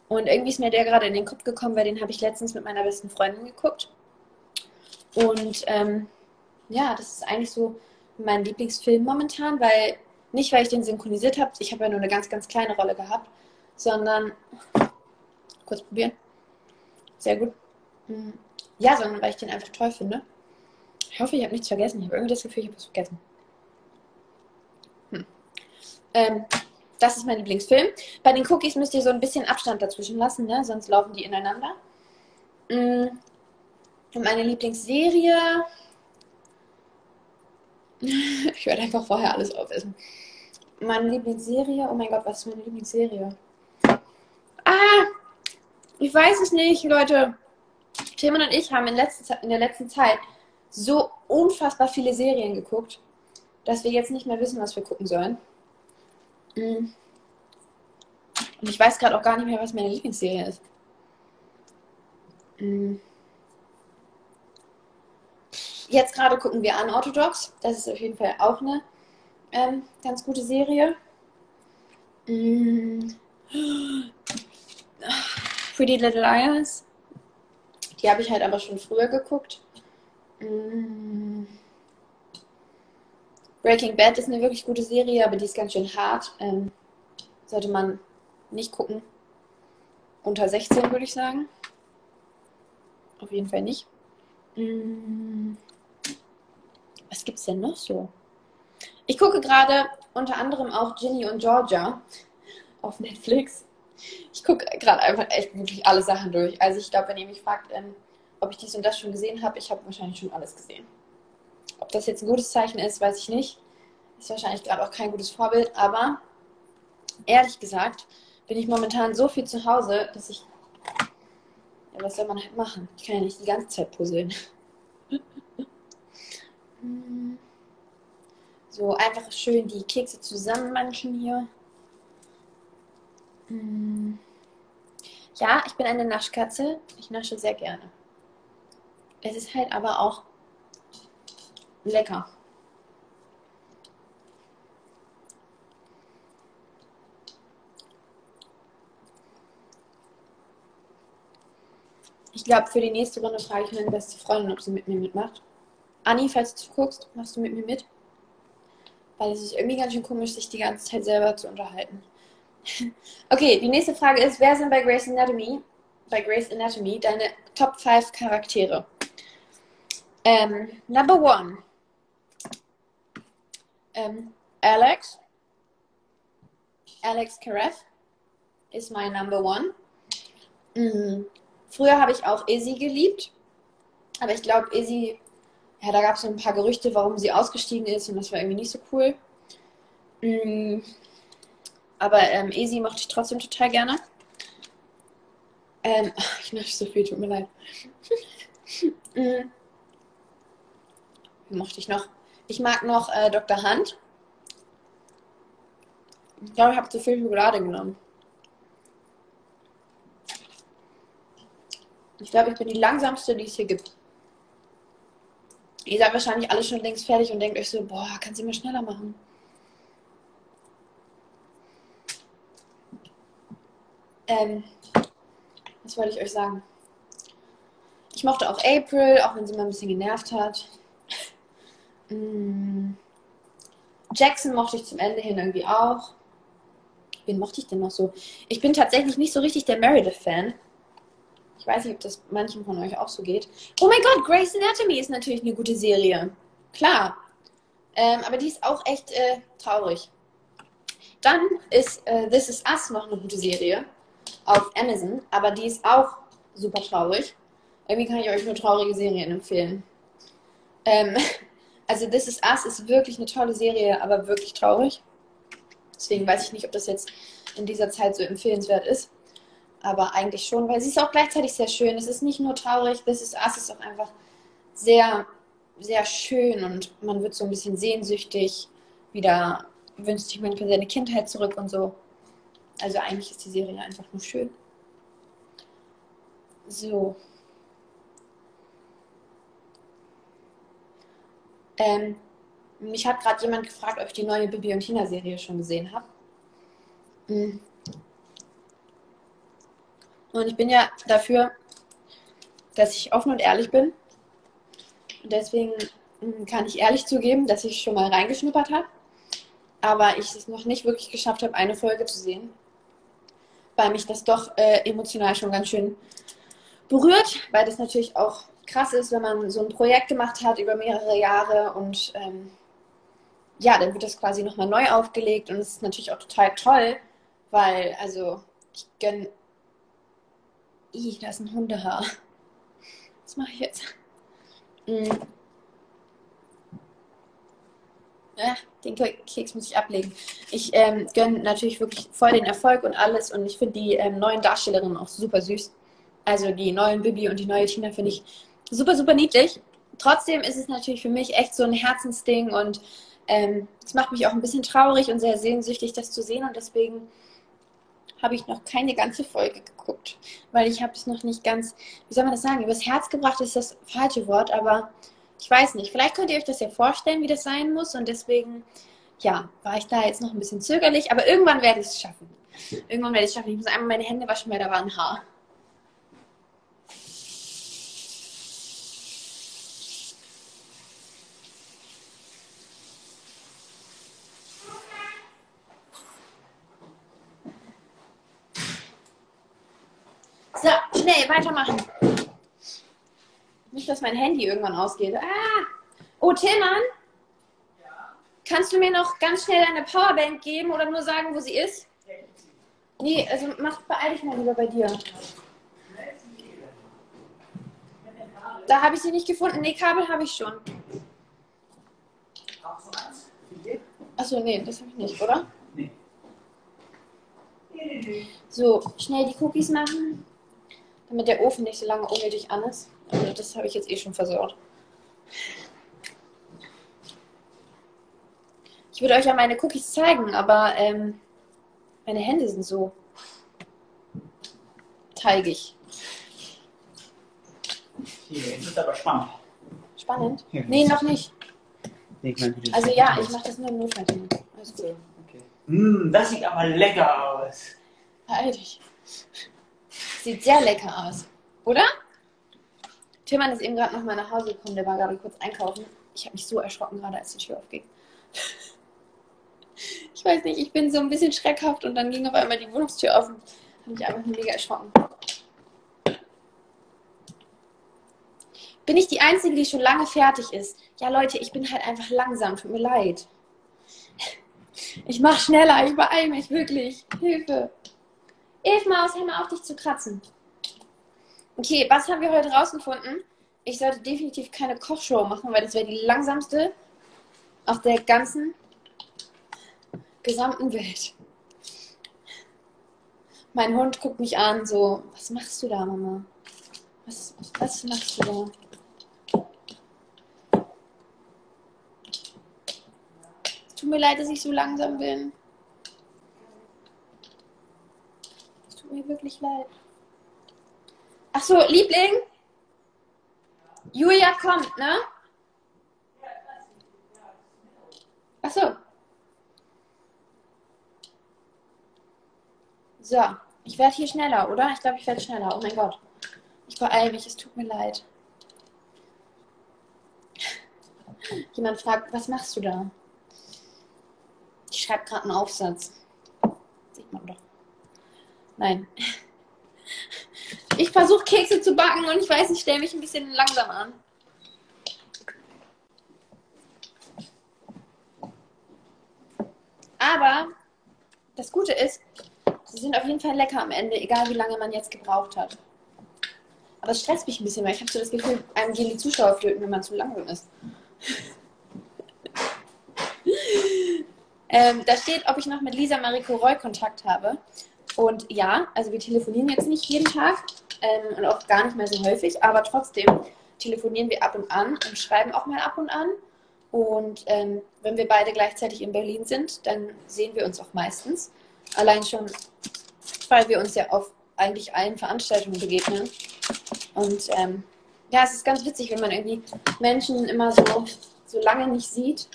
Und irgendwie ist mir der gerade in den Kopf gekommen, weil den habe ich letztens mit meiner besten Freundin geguckt. Und ähm, ja, das ist eigentlich so mein Lieblingsfilm momentan, weil nicht, weil ich den synchronisiert habe, ich habe ja nur eine ganz, ganz kleine Rolle gehabt, sondern kurz probieren. Sehr gut. Mm, Ja, sondern weil ich den einfach toll finde. Ich hoffe, ich habe nichts vergessen. Ich habe irgendwie das Gefühl, ich habe was vergessen. Hm. Ähm, das ist mein Lieblingsfilm. Bei den Cookies müsst ihr so ein bisschen Abstand dazwischen lassen, ne? sonst laufen die ineinander. Und meine Lieblingsserie. Ich werde einfach vorher alles aufessen. Meine Lieblingsserie. Oh mein Gott, was ist meine Lieblingsserie? Ah! Ich weiß es nicht, Leute. Timon und ich haben in, letzter in der letzten Zeit so unfassbar viele Serien geguckt, dass wir jetzt nicht mehr wissen, was wir gucken sollen. Mm. Und ich weiß gerade auch gar nicht mehr, was meine Lieblingsserie ist. Jetzt gerade gucken wir Unorthodox. Das ist auf jeden Fall auch eine ähm, ganz gute Serie. Mm. Pretty Little Liars. Die habe ich halt aber schon früher geguckt. Mm. Breaking Bad ist eine wirklich gute Serie, aber die ist ganz schön hart. Ähm, sollte man nicht gucken. Unter 16 würde ich sagen. Auf jeden Fall nicht. Mm. Was gibt's denn noch so? Ich gucke gerade unter anderem auch Ginny und Georgia auf Netflix. Ich gucke gerade einfach echt wirklich alle Sachen durch. Also ich glaube, wenn ihr mich fragt, ähm, ob ich dies und das schon gesehen habe, ich habe wahrscheinlich schon alles gesehen. Ob das jetzt ein gutes Zeichen ist, weiß ich nicht. Ist wahrscheinlich gerade auch kein gutes Vorbild, aber ehrlich gesagt bin ich momentan so viel zu Hause, dass ich. Ja, was soll man halt machen? Ich kann ja nicht die ganze Zeit puzzeln. so, einfach schön die Kekse zusammenmanchen hier. Mm. Ja, ich bin eine Naschkatze. Ich nasche sehr gerne. Es ist halt aber auch lecker. Ich glaube, für die nächste Runde frage ich meine beste Freundin, ob sie mit mir mitmacht. Anni, falls du guckst, machst du mit mir mit? Weil es ist irgendwie ganz schön komisch, sich die ganze Zeit selber zu unterhalten. okay, die nächste Frage ist, wer sind bei Grace Anatomy, bei Grace Anatomy deine Top 5 Charaktere? Ähm, number one. Ähm, Alex. Alex Karev ist mein Number One. Mhm. Früher habe ich auch Izzy geliebt. Aber ich glaube, Izzy, ja, da gab es ein paar Gerüchte, warum sie ausgestiegen ist und das war irgendwie nicht so cool. Mhm. Aber ähm, Izzy mochte ich trotzdem total gerne. Ähm, ich nasche so viel, tut mir leid. mhm. Mochte ich noch. Ich mag noch äh, Dr. Hunt. Ich glaube, ich habe zu viel Schokolade genommen. Ich glaube, ich bin die langsamste, die es hier gibt. Ihr seid wahrscheinlich alle schon längst fertig und denkt euch so, boah, kann sie mal schneller machen. Ähm, was wollte ich euch sagen? Ich mochte auch April, auch wenn sie mal ein bisschen genervt hat. Mm. Jackson mochte ich zum Ende hin irgendwie auch. Wen mochte ich denn noch so? Ich bin tatsächlich nicht so richtig der Meredith-Fan. Ich weiß nicht, ob das manchen von euch auch so geht. Oh mein Gott, Grey's Anatomy ist natürlich eine gute Serie. Klar. Ähm, aber die ist auch echt äh, traurig. Dann ist äh, This Is Us noch eine gute Serie auf Amazon, aber die ist auch super traurig. Irgendwie kann ich euch nur traurige Serien empfehlen. Ähm, also This Is Us ist wirklich eine tolle Serie, aber wirklich traurig. Deswegen weiß ich nicht, ob das jetzt in dieser Zeit so empfehlenswert ist aber eigentlich schon, weil sie ist auch gleichzeitig sehr schön. Es ist nicht nur traurig, das ist, es ist auch einfach sehr, sehr schön und man wird so ein bisschen sehnsüchtig, wieder wünscht sich manchmal seine Kindheit zurück und so. Also eigentlich ist die Serie einfach nur schön. So. Ähm, mich hat gerade jemand gefragt, ob ich die neue Bibi und Tina Serie schon gesehen habe. Hm. Und ich bin ja dafür, dass ich offen und ehrlich bin. Und deswegen hm, kann ich ehrlich zugeben, dass ich schon mal reingeschnuppert habe, aber ich es noch nicht wirklich geschafft habe, eine Folge zu sehen, weil mich das doch äh, emotional schon ganz schön berührt, weil das natürlich auch krass ist, wenn man so ein Projekt gemacht hat über mehrere Jahre und ähm, ja, dann wird das quasi nochmal neu aufgelegt. Und es ist natürlich auch total toll, weil also ich gönne Ih, da ist ein Hundehaar. Was mache ich jetzt? Hm. Ja, den Keks muss ich ablegen. Ich ähm, gönne natürlich wirklich voll den Erfolg und alles und ich finde die ähm, neuen Darstellerinnen auch super süß. Also die neuen Bibi und die neue Tina finde ich super, super niedlich. Trotzdem ist es natürlich für mich echt so ein Herzensding und ähm, es macht mich auch ein bisschen traurig und sehr sehnsüchtig, das zu sehen und deswegen habe ich noch keine ganze Folge geguckt, weil ich habe es noch nicht ganz, wie soll man das sagen, übers Herz gebracht ist das falsche Wort, aber ich weiß nicht. Vielleicht könnt ihr euch das ja vorstellen, wie das sein muss und deswegen, ja, war ich da jetzt noch ein bisschen zögerlich, aber irgendwann werde ich es schaffen. Irgendwann werde ich es schaffen. Ich muss einmal meine Hände waschen, weil da war ein Haar. weitermachen. Nicht, dass mein Handy irgendwann ausgeht. Ah! Oh, Tillmann? Kannst du mir noch ganz schnell eine Powerbank geben oder nur sagen, wo sie ist? Nee, also mach, beeil dich mal lieber bei dir. Da habe ich sie nicht gefunden. Nee, Kabel habe ich schon. Achso, nee, das habe ich nicht, oder? Nee. So, schnell die Cookies machen, damit der Ofen nicht so lange unnötig an ist. Also das habe ich jetzt eh schon versorgt. Ich würde euch ja meine Cookies zeigen, aber ähm, meine Hände sind so teigig. Hier, das ist aber spannend. Spannend? Ja. Nee, noch nicht. Nee, ich du Also ja, ich mache das nur im Notfall. Alles gut. Okay. Mm, das sieht aber lecker aus. Beeil dich. Sieht sehr lecker aus, oder? Tillmann ist eben gerade noch mal nach Hause gekommen, der war gerade kurz einkaufen. Ich habe mich so erschrocken gerade, als die Tür aufging. Ich weiß nicht, ich bin so ein bisschen schreckhaft und dann ging auf einmal die Wohnungstür auf und habe mich einfach mega erschrocken. Bin ich die Einzige, die schon lange fertig ist? Ja, Leute, ich bin halt einfach langsam, tut mir leid. Ich mache schneller, ich beeil mich wirklich. Hilfe. Elfmaus, hör mal auf, dich zu kratzen. Okay, was haben wir heute rausgefunden? Ich sollte definitiv keine Kochshow machen, weil das wäre die langsamste auf der ganzen gesamten Welt. Mein Hund guckt mich an, so, was machst du da, Mama? Was, was machst du da? Es tut mir leid, dass ich so langsam bin. Es tut mir wirklich leid. Ach so, Liebling? Julia kommt, ne? Ach so. So, ich werde hier schneller, oder? Ich glaube, ich werde schneller. Oh mein Gott. Ich beeile mich, es tut mir leid. Jemand fragt, was machst du da? Ich schreibe gerade einen Aufsatz. Sieht man doch. Nein. Ich versuche Kekse zu backen und ich weiß, ich stelle mich ein bisschen langsam an. Aber das Gute ist, sie sind auf jeden Fall lecker am Ende, egal wie lange man jetzt gebraucht hat. Aber es stresst mich ein bisschen, weil ich habe so das Gefühl, einem gehen die Zuschauer flöten, wenn man zu langsam ist. ähm, da steht, ob ich noch mit Lisa Mariko Roy Kontakt habe. Und ja, also wir telefonieren jetzt nicht jeden Tag ähm, und auch gar nicht mehr so häufig, aber trotzdem telefonieren wir ab und an und schreiben auch mal ab und an. Und ähm, wenn wir beide gleichzeitig in Berlin sind, dann sehen wir uns auch meistens. Allein schon, weil wir uns ja auf eigentlich allen Veranstaltungen begegnen. Und ähm, ja, es ist ganz witzig, wenn man irgendwie Menschen immer so, so lange nicht sieht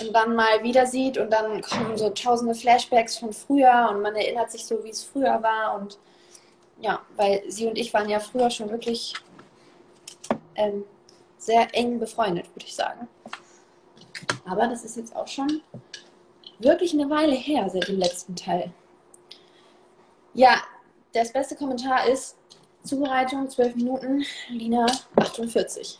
und dann mal wieder sieht und dann kommen so tausende Flashbacks von früher und man erinnert sich so, wie es früher war. Und ja, weil sie und ich waren ja früher schon wirklich ähm, sehr eng befreundet, würde ich sagen. Aber das ist jetzt auch schon wirklich eine Weile her seit dem letzten Teil. Ja, das beste Kommentar ist Zubereitung 12 Minuten, Lina 48.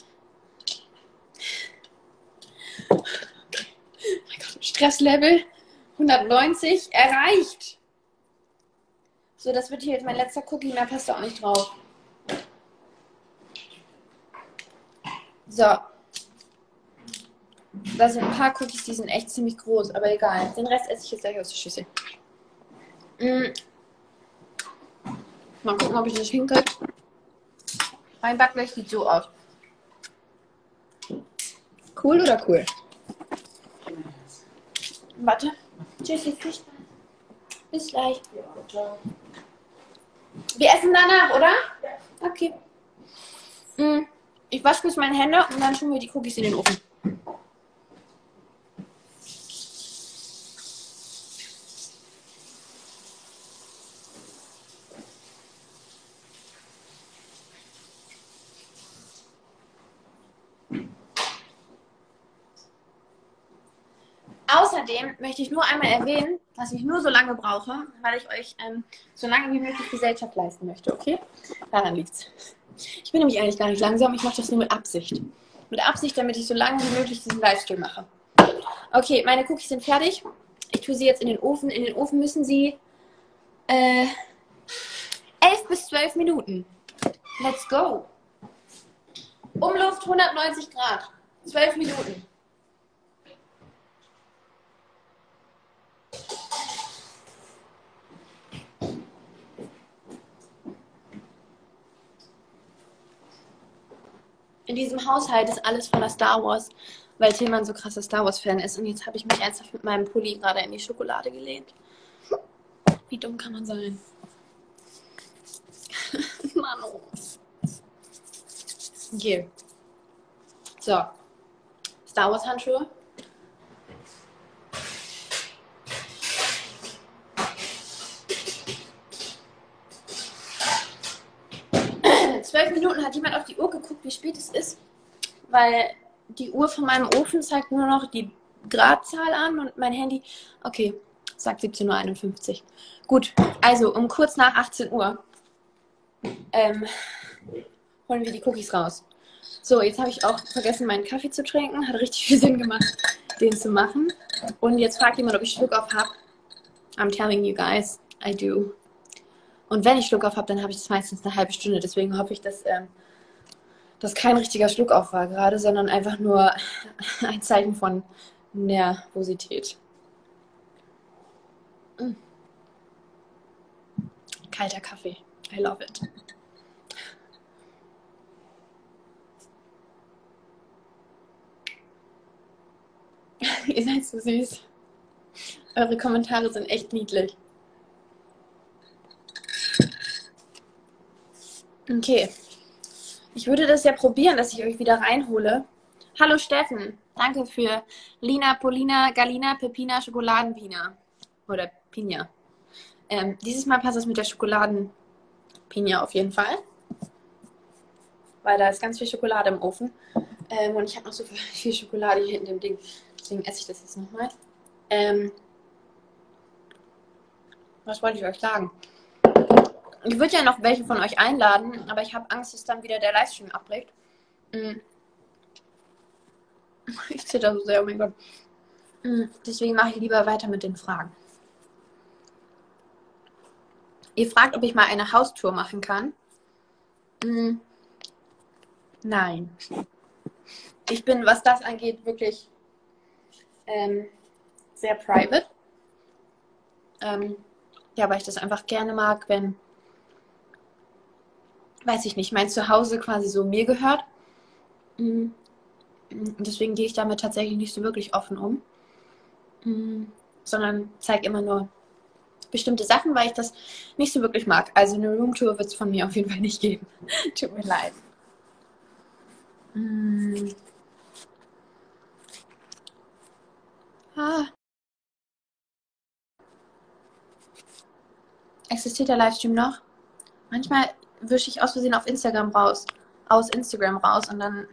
Oh mein Gott, Stresslevel 190 erreicht. So, das wird hier jetzt mein letzter Cookie, mehr passt da auch nicht drauf. So. Da sind ein paar Cookies, die sind echt ziemlich groß, aber egal. Den Rest esse ich jetzt gleich aus der Schüssel. Mm. Mal gucken, ob ich das hinkriege. Mein Backblech sieht so aus. Cool oder cool? Warte. Tschüssi, viel Spaß. Bis gleich. Wir essen danach, oder? Okay. Mm. Ich wasche kurz meine Hände und dann tun wir die Cookies in den Ofen. Außerdem möchte ich nur einmal erwähnen, was ich nur so lange brauche, weil ich euch ähm, so lange wie möglich Gesellschaft leisten möchte, okay? Daran liegt's. Ich bin nämlich eigentlich gar nicht langsam, ich mache das nur mit Absicht. Mit Absicht, damit ich so lange wie möglich diesen Livestream mache. Okay, meine Cookies sind fertig. Ich tue sie jetzt in den Ofen. In den Ofen müssen sie äh, 11 bis 12 Minuten. Let's go. Umluft 190 Grad. 12 Minuten. In diesem Haushalt ist alles voller Star Wars, weil Tillmann so krasser Star Wars-Fan ist. Und jetzt habe ich mich ernsthaft mit meinem Pulli gerade in die Schokolade gelehnt. Wie dumm kann man sein? Mano. Hier. So. Star Wars Handschuhe. Zwölf Minuten hat jemand auf die Uhr geguckt, wie spät es ist, weil die Uhr von meinem Ofen zeigt nur noch die Gradzahl an und mein Handy, okay, sagt 17.51 Uhr. Gut, also um kurz nach 18 Uhr ähm, holen wir die Cookies raus. So, jetzt habe ich auch vergessen, meinen Kaffee zu trinken. Hat richtig viel Sinn gemacht, den zu machen. Und jetzt fragt jemand, ob ich Schluck auf habe. I'm telling you guys, I do. Und wenn ich Schluck auf habe, dann habe ich das meistens eine halbe Stunde. Deswegen hoffe ich, dass ähm, das kein richtiger Schluck auf war gerade, sondern einfach nur ein Zeichen von Nervosität. Mm. Kalter Kaffee. I love it. Ihr seid so süß. Eure Kommentare sind echt niedlich. Okay. Ich würde das ja probieren, dass ich euch wieder reinhole. Hallo Steffen. Danke für Lina, Polina, Galina, Pepina, Schokoladenpina. Oder Pina. Ähm, dieses Mal passt es mit der Schokoladenpina auf jeden Fall. Weil da ist ganz viel Schokolade im Ofen. Ähm, und ich habe noch so viel Schokolade hier in dem Ding. Deswegen esse ich das jetzt nochmal. Ähm, was wollte ich euch sagen? Ich würde ja noch welche von euch einladen, aber ich habe Angst, dass dann wieder der Livestream abbricht. Mm. Ich zitter so sehr, oh mein Gott. Mm. Deswegen mache ich lieber weiter mit den Fragen. Ihr fragt, ob ich mal eine Haustour machen kann. Mm. Nein. Ich bin, was das angeht, wirklich ähm, sehr private. Ähm, ja, weil ich das einfach gerne mag, wenn, weiß ich nicht, mein Zuhause quasi so mir gehört. Mhm. Deswegen gehe ich damit tatsächlich nicht so wirklich offen um, mhm. sondern zeige immer nur bestimmte Sachen, weil ich das nicht so wirklich mag. Also eine Roomtour wird es von mir auf jeden Fall nicht geben. Tut mir leid. Mhm. Ah. Existiert der Livestream noch? Manchmal wische ich aus Versehen auf Instagram raus, aus Instagram raus und dann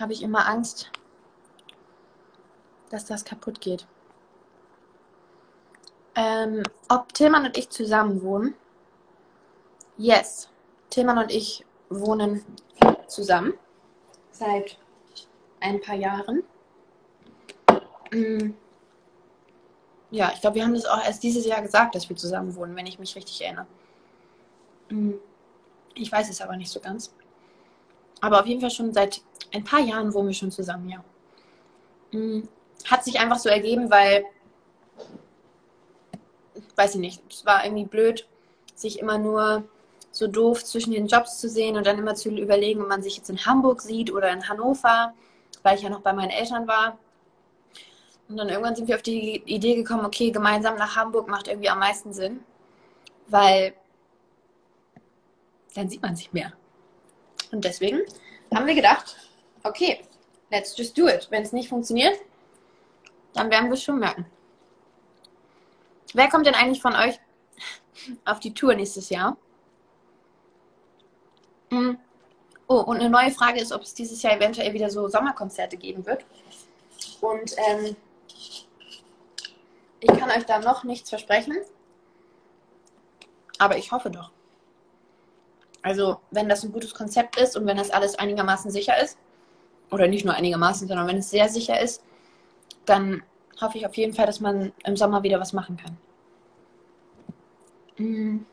habe ich immer Angst, dass das kaputt geht. Ähm, ob Tillmann und ich zusammen wohnen? Yes. Tillmann und ich wohnen zusammen seit ein paar Jahren. Mm. Ja, ich glaube, wir haben das auch erst dieses Jahr gesagt, dass wir zusammen wohnen, wenn ich mich richtig erinnere. Mm. Ich weiß es aber nicht so ganz. Aber auf jeden Fall schon seit ein paar Jahren wohnen wir schon zusammen, ja. Mm. Hat sich einfach so ergeben, weil, weiß ich nicht, es war irgendwie blöd, sich immer nur so doof zwischen den Jobs zu sehen und dann immer zu überlegen, ob man sich jetzt in Hamburg sieht oder in Hannover, weil ich ja noch bei meinen Eltern war. Und dann irgendwann sind wir auf die Idee gekommen, okay, gemeinsam nach Hamburg macht irgendwie am meisten Sinn, weil dann sieht man sich mehr. Und deswegen haben wir gedacht, okay, let's just do it. Wenn es nicht funktioniert, dann werden wir es schon merken. Wer kommt denn eigentlich von euch auf die Tour nächstes Jahr? Hm. Oh, und eine neue Frage ist, ob es dieses Jahr eventuell wieder so Sommerkonzerte geben wird. Und ähm, Ich kann euch da noch nichts versprechen. Aber ich hoffe doch. Also, wenn das ein gutes Konzept ist und wenn das alles einigermaßen sicher ist, oder nicht nur einigermaßen, sondern wenn es sehr sicher ist, dann hoffe ich auf jeden Fall, dass man im Sommer wieder was machen kann. Mm.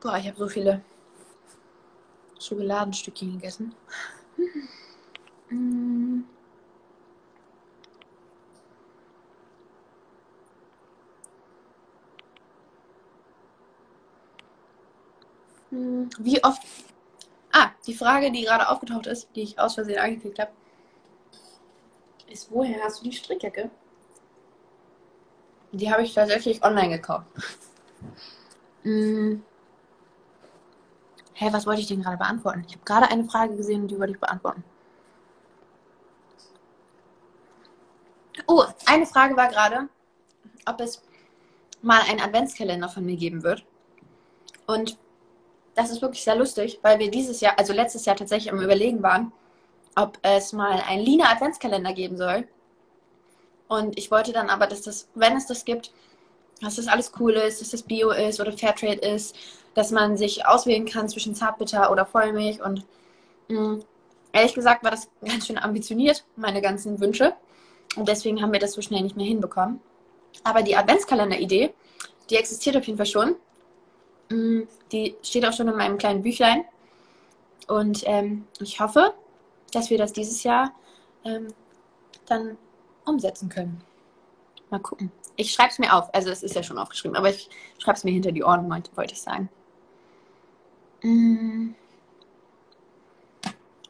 Boah, ich habe so viele Schokoladenstückchen gegessen. Mm. Wie oft. Ah, die Frage, die gerade aufgetaucht ist, die ich aus Versehen angeklickt habe, ist: Woher hast du die Strickjacke? Die habe ich tatsächlich online gekauft. Mm. Hä, was wollte ich denn gerade beantworten? Ich habe gerade eine Frage gesehen und die wollte ich beantworten. Oh, eine Frage war gerade, ob es mal einen Adventskalender von mir geben wird. Und das ist wirklich sehr lustig, weil wir dieses Jahr, also letztes Jahr tatsächlich am Überlegen waren, ob es mal einen Lina Adventskalender geben soll. Und ich wollte dann aber, dass das, wenn es das gibt, dass das alles cool ist, dass das Bio ist oder Fairtrade ist, dass man sich auswählen kann zwischen Zartbitter oder Vollmilch. Und mh, ehrlich gesagt war das ganz schön ambitioniert, meine ganzen Wünsche. Und deswegen haben wir das so schnell nicht mehr hinbekommen. Aber die Adventskalender-Idee, die existiert auf jeden Fall schon. Mm, Die steht auch schon in meinem kleinen Büchlein. Und ähm, ich hoffe, dass wir das dieses Jahr ähm, dann umsetzen können. Mal gucken. Ich schreibe es mir auf. Also es ist ja schon aufgeschrieben, aber ich schreibe es mir hinter die Ohren, wollte ich sagen. Mm.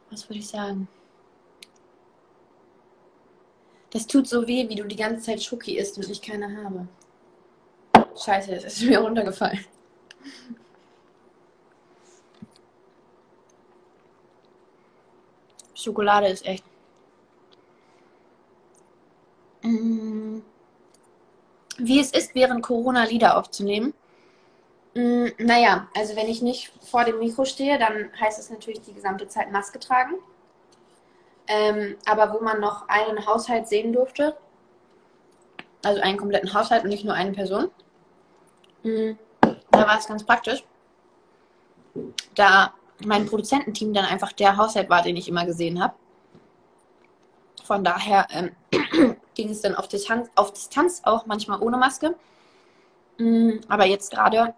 Was würde ich sagen? Das tut so weh, wie du die ganze Zeit Schoki isst und ich keine habe. Scheiße, das ist mir runtergefallen. Schokolade ist echt. Mm. Wie es ist, während Corona Lieder aufzunehmen. Mm, naja, also wenn ich nicht vor dem Mikro stehe, dann heißt es natürlich die gesamte Zeit Maske tragen. Ähm, aber wo man noch einen Haushalt sehen durfte, also einen kompletten Haushalt und nicht nur eine Person, mm, da war es ganz praktisch, da mein Produzententeam dann einfach der Haushalt war, den ich immer gesehen habe. Von daher ähm, ging es dann auf Distanz, auf Distanz auch manchmal ohne Maske. Mm, Aber jetzt gerade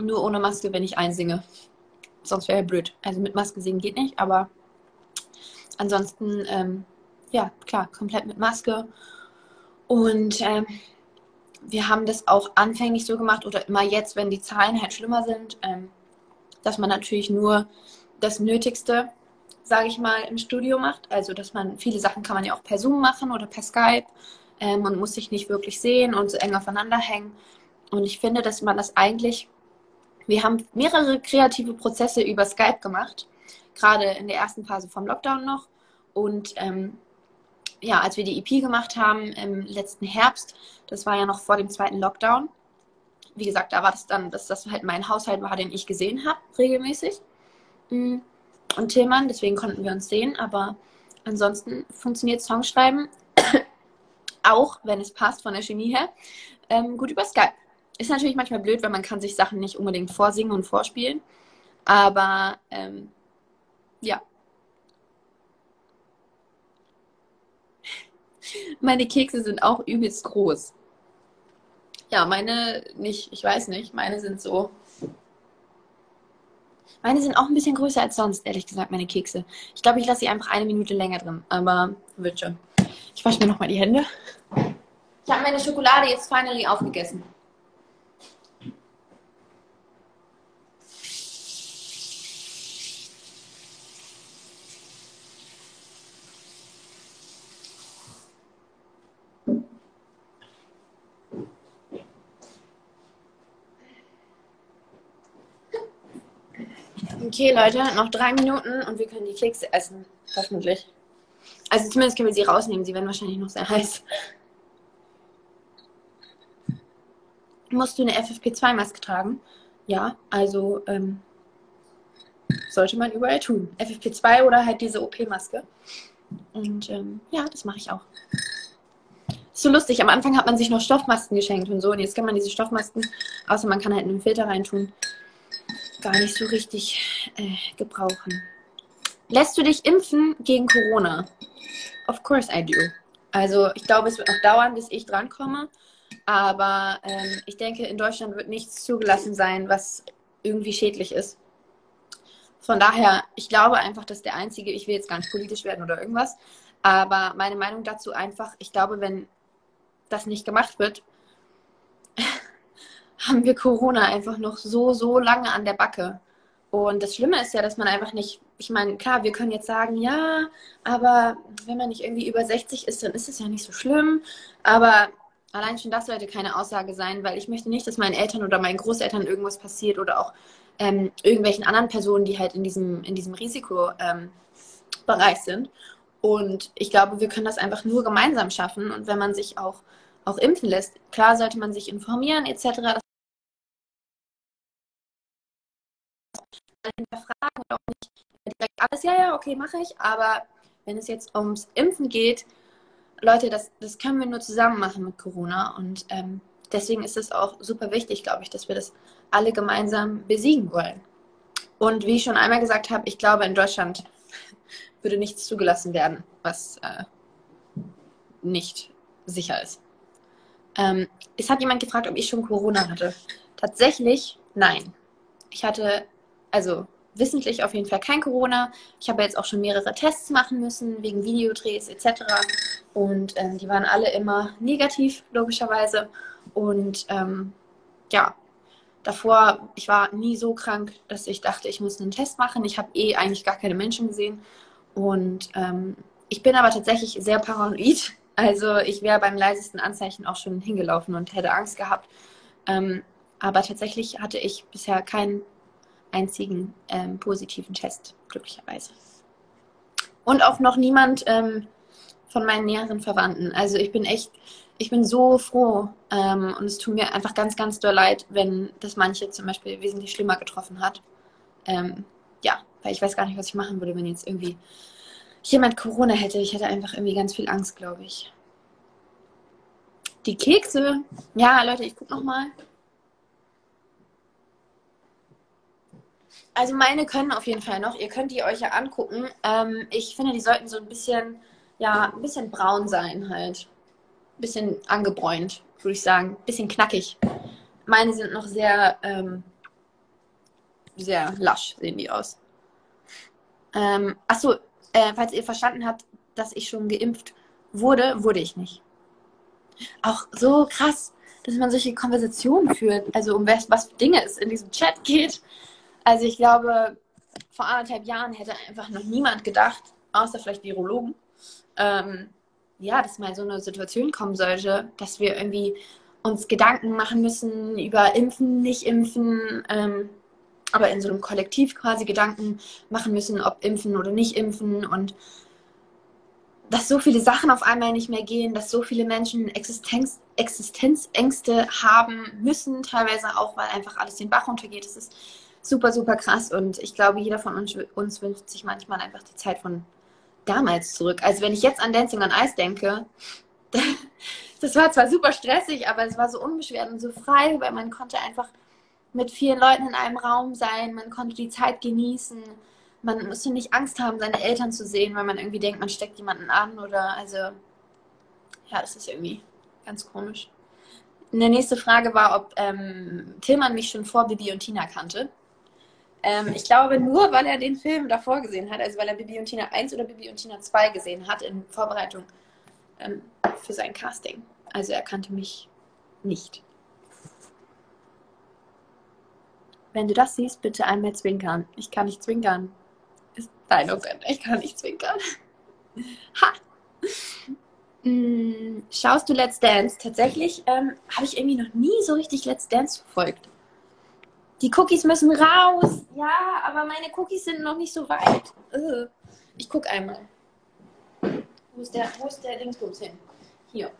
nur ohne Maske, wenn ich einsinge. Sonst wäre ja blöd. Also mit Maske singen geht nicht, aber ansonsten, ähm, ja, klar, komplett mit Maske. Und ähm, wir haben das auch anfänglich so gemacht oder immer jetzt, wenn die Zahlen halt schlimmer sind, ähm, dass man natürlich nur das Nötigste, sage ich mal, im Studio macht. Also, dass man viele Sachen kann man ja auch per Zoom machen oder per Skype ähm, und muss sich nicht wirklich sehen und so eng aufeinander hängen. Und ich finde, dass man das eigentlich, wir haben mehrere kreative Prozesse über Skype gemacht, gerade in der ersten Phase vom Lockdown noch. Und ähm, ja, als wir die EP gemacht haben im letzten Herbst, das war ja noch vor dem zweiten Lockdown. Wie gesagt, da war das dann, dass das halt mein Haushalt war, den ich gesehen habe, regelmäßig. Mm, Und Tillmann, deswegen konnten wir uns sehen, aber ansonsten funktioniert Songschreiben auch, wenn es passt von der Chemie her, ähm, gut über Skype. Ist natürlich manchmal blöd, weil man kann sich Sachen nicht unbedingt vorsingen und vorspielen. Aber ähm, ja. Meine Kekse sind auch übelst groß. Ja, meine nicht, ich weiß nicht. Meine sind so. Meine sind auch ein bisschen größer als sonst, ehrlich gesagt, meine Kekse. Ich glaube, ich lasse sie einfach eine Minute länger drin, aber wird schon. Ich wasche mir nochmal die Hände. Ich habe meine Schokolade jetzt finally aufgegessen. Okay, Leute, noch drei Minuten und wir können die Kekse essen. Hoffentlich. Also zumindest können wir sie rausnehmen. Sie werden wahrscheinlich noch sehr heiß. Musst du eine FFP2-Maske tragen? Ja, also ähm, sollte man überall tun. FFP2 oder halt diese OP-Maske. Und ähm, ja, das mache ich auch. so lustig. Am Anfang hat man sich noch Stoffmasken geschenkt und so. Und jetzt kann man diese Stoffmasken, außer man kann halt einen Filter reintun, gar nicht so richtig äh, gebrauchen. Lässt du dich impfen gegen Corona? Of course I do. Also ich glaube, es wird noch dauern, bis ich drankomme. Aber ähm, ich denke, in Deutschland wird nichts zugelassen sein, was irgendwie schädlich ist. Von daher, ich glaube einfach, dass der einzige, ich will jetzt gar nicht politisch werden oder irgendwas, aber meine Meinung dazu einfach, ich glaube, wenn das nicht gemacht wird, haben wir Corona einfach noch so, so lange an der Backe. Und das Schlimme ist ja, dass man einfach nicht, ich meine, klar, wir können jetzt sagen, ja, aber wenn man nicht irgendwie über 60 ist, dann ist es ja nicht so schlimm. Aber allein schon das sollte keine Aussage sein, weil ich möchte nicht, dass meinen Eltern oder meinen Großeltern irgendwas passiert oder auch ähm, irgendwelchen anderen Personen, die halt in diesem, in diesem Risikobereich ähm, sind. Und ich glaube, wir können das einfach nur gemeinsam schaffen. Und wenn man sich auch, auch impfen lässt, klar sollte man sich informieren etc. alles, ja, ja, okay, mache ich. Aber wenn es jetzt ums Impfen geht, Leute, das, das können wir nur zusammen machen mit Corona. Und ähm, deswegen ist es auch super wichtig, glaube ich, dass wir das alle gemeinsam besiegen wollen. Und wie ich schon einmal gesagt habe, ich glaube, in Deutschland würde nichts zugelassen werden, was äh, nicht sicher ist. Ähm, es hat jemand gefragt, ob ich schon Corona hatte. Tatsächlich nein. Ich hatte also wissentlich auf jeden Fall kein Corona. Ich habe jetzt auch schon mehrere Tests machen müssen, wegen Videodrehs etc. Und ähm, die waren alle immer negativ, logischerweise. Und ähm, ja, davor, ich war nie so krank, dass ich dachte, ich muss einen Test machen. Ich habe eh eigentlich gar keine Menschen gesehen. Und ähm, ich bin aber tatsächlich sehr paranoid. Also ich wäre beim leisesten Anzeichen auch schon hingelaufen und hätte Angst gehabt. Ähm, aber tatsächlich hatte ich bisher keinen einzigen ähm, positiven Test, glücklicherweise. Und auch noch niemand ähm, von meinen näheren Verwandten. Also ich bin echt, ich bin so froh ähm, und es tut mir einfach ganz, ganz doll leid, wenn das manche zum Beispiel wesentlich schlimmer getroffen hat. Ähm, ja, weil ich weiß gar nicht, was ich machen würde, wenn jetzt irgendwie jemand Corona hätte. Ich hätte einfach irgendwie ganz viel Angst, glaube ich. Die Kekse. Ja, Leute, ich gucke nochmal. Also meine können auf jeden Fall noch. Ihr könnt die euch ja angucken. Ähm, ich finde, die sollten so ein bisschen, ja, ein bisschen braun sein halt. Ein bisschen angebräunt, würde ich sagen. Ein bisschen knackig. Meine sind noch sehr, ähm, sehr lasch, sehen die aus. Ähm, achso, äh, falls ihr verstanden habt, dass ich schon geimpft wurde, wurde ich nicht. Auch so krass, dass man solche Konversationen führt, also um was, was für Dinge es in diesem Chat geht. Also ich glaube, vor anderthalb Jahren hätte einfach noch niemand gedacht, außer vielleicht Virologen, ähm, ja, dass mal so eine Situation kommen sollte, dass wir irgendwie uns Gedanken machen müssen über Impfen, nicht Impfen, ähm, aber in so einem Kollektiv quasi Gedanken machen müssen, ob impfen oder nicht impfen und dass so viele Sachen auf einmal nicht mehr gehen, dass so viele Menschen Existenz, Existenzängste haben müssen, teilweise auch, weil einfach alles den Bach runtergeht. Das ist super, super krass. Und ich glaube, jeder von uns, uns wünscht sich manchmal einfach die Zeit von damals zurück. Also wenn ich jetzt an Dancing on Ice denke, das war zwar super stressig, aber es war so unbeschwert und so frei, weil man konnte einfach mit vielen Leuten in einem Raum sein, man konnte die Zeit genießen, man musste nicht Angst haben, seine Eltern zu sehen, weil man irgendwie denkt, man steckt jemanden an oder also ja, das ist irgendwie ganz komisch. Eine nächste Frage war, ob ähm, Tillmann mich schon vor Bibi und Tina kannte. Ähm, ich glaube nur, weil er den Film davor gesehen hat, also weil er Bibi und Tina 1 oder Bibi und Tina 2 gesehen hat in Vorbereitung ähm, für sein Casting. Also er kannte mich nicht. Wenn du das siehst, bitte einmal zwinkern. Ich kann nicht zwinkern. Ist dein oh Gott, ich kann nicht zwinkern. Ha! Hm, schaust du Let's Dance? Tatsächlich ähm, habe ich irgendwie noch nie so richtig Let's Dance verfolgt. Die Cookies müssen raus. Ja, aber meine Cookies sind noch nicht so weit. Ich gucke einmal. Wo ist der, der Dingsbums hin? Hier.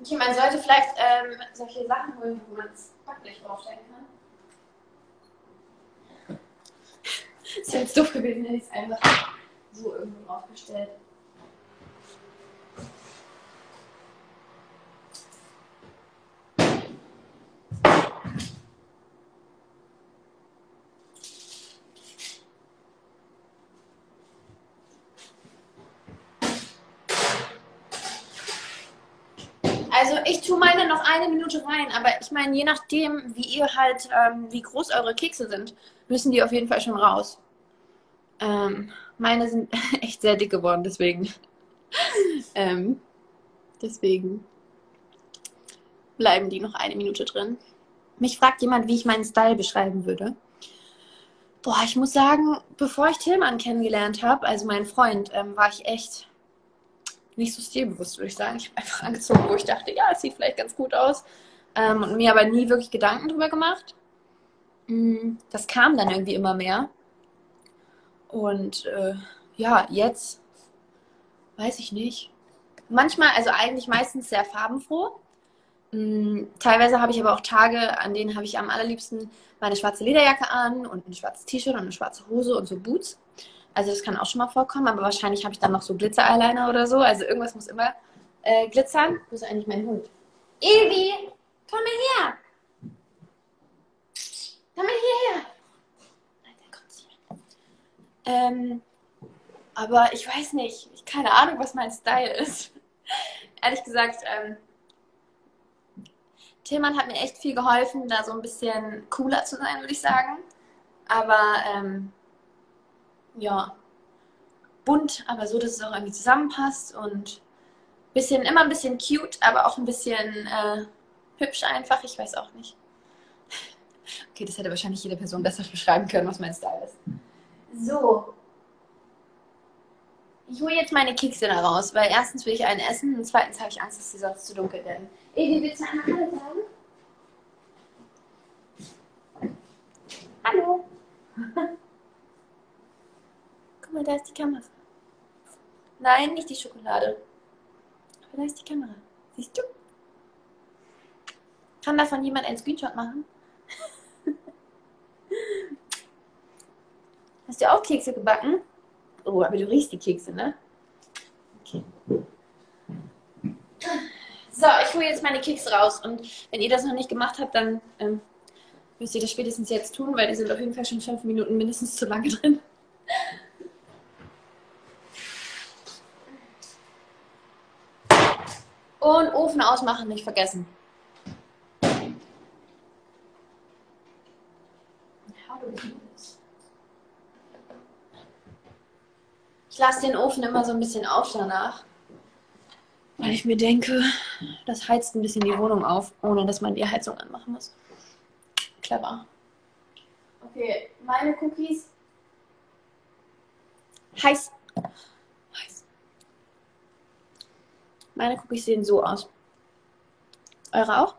Okay, man sollte vielleicht ähm, solche Sachen holen, wo man das Backblech draufstellen kann. Das wäre jetzt doof gewesen, hätte ich es einfach wo irgendwo draufgestellt. Also ich tue meine noch eine Minute rein, aber ich meine, je nachdem, wie ihr halt, ähm, wie groß eure Kekse sind, müssen die auf jeden Fall schon raus. Ähm, meine sind echt sehr dick geworden, deswegen. ähm, deswegen bleiben die noch eine Minute drin. Mich fragt jemand, wie ich meinen Style beschreiben würde. Boah, ich muss sagen, bevor ich Tillmann kennengelernt habe, also meinen Freund, ähm, war ich echt nicht so stilbewusst, würde ich sagen. Ich habe einfach angezogen, wo ich dachte, ja, es sieht vielleicht ganz gut aus. Ähm, und mir aber nie wirklich Gedanken drüber gemacht. Mm, das kam dann irgendwie immer mehr. Und äh, ja, jetzt weiß ich nicht. Manchmal, also eigentlich meistens sehr farbenfroh. Mm, teilweise habe ich aber auch Tage, an denen habe ich am allerliebsten meine schwarze Lederjacke an und ein schwarzes T-Shirt und eine schwarze Hose und so Boots. Also das kann auch schon mal vorkommen, aber wahrscheinlich habe ich dann noch so Glitzer-Eyeliner oder so. Also irgendwas muss immer äh, glitzern. Wo ist eigentlich mein Hund? Evi, komm mal her. Komm mal hierher. Nein, der kommt nicht mehr. Ähm, aber ich weiß nicht. Ich keine Ahnung, was mein Style ist. Ehrlich gesagt, ähm, Tillmann hat mir echt viel geholfen, da so ein bisschen cooler zu sein, würde ich sagen. Aber ähm, ja, bunt, aber so, dass es auch irgendwie zusammenpasst und bisschen, immer ein bisschen cute, aber auch ein bisschen äh, hübsch einfach. Ich weiß auch nicht. Okay, das hätte wahrscheinlich jede Person besser beschreiben können, was mein Style ist. So. Ich hole jetzt meine Kekse da raus, weil erstens will ich einen essen und zweitens habe ich Angst, dass sie sonst zu dunkel werden. Evi, willst du einmal Hallo sagen? Hallo. Guck mal, da ist die Kamera. Nein, nicht die Schokolade. Aber da ist die Kamera. Siehst du? Kann davon jemand einen Screenshot machen? Hast du auch Kekse gebacken? Oh, aber du riechst die Kekse, ne? Okay. So, ich hole jetzt meine Kekse raus und wenn ihr das noch nicht gemacht habt, dann ähm, müsst ihr das spätestens jetzt tun, weil die sind auf jeden Fall schon fünf Minuten mindestens zu lange drin. Und Ofen ausmachen nicht vergessen. Ich lasse den Ofen immer so ein bisschen auf danach, weil ich mir denke, das heizt ein bisschen die Wohnung auf, ohne dass man die Heizung anmachen muss. Clever. Okay, meine Cookies. Heiß. Meine Cookies sehen so aus. Eure auch?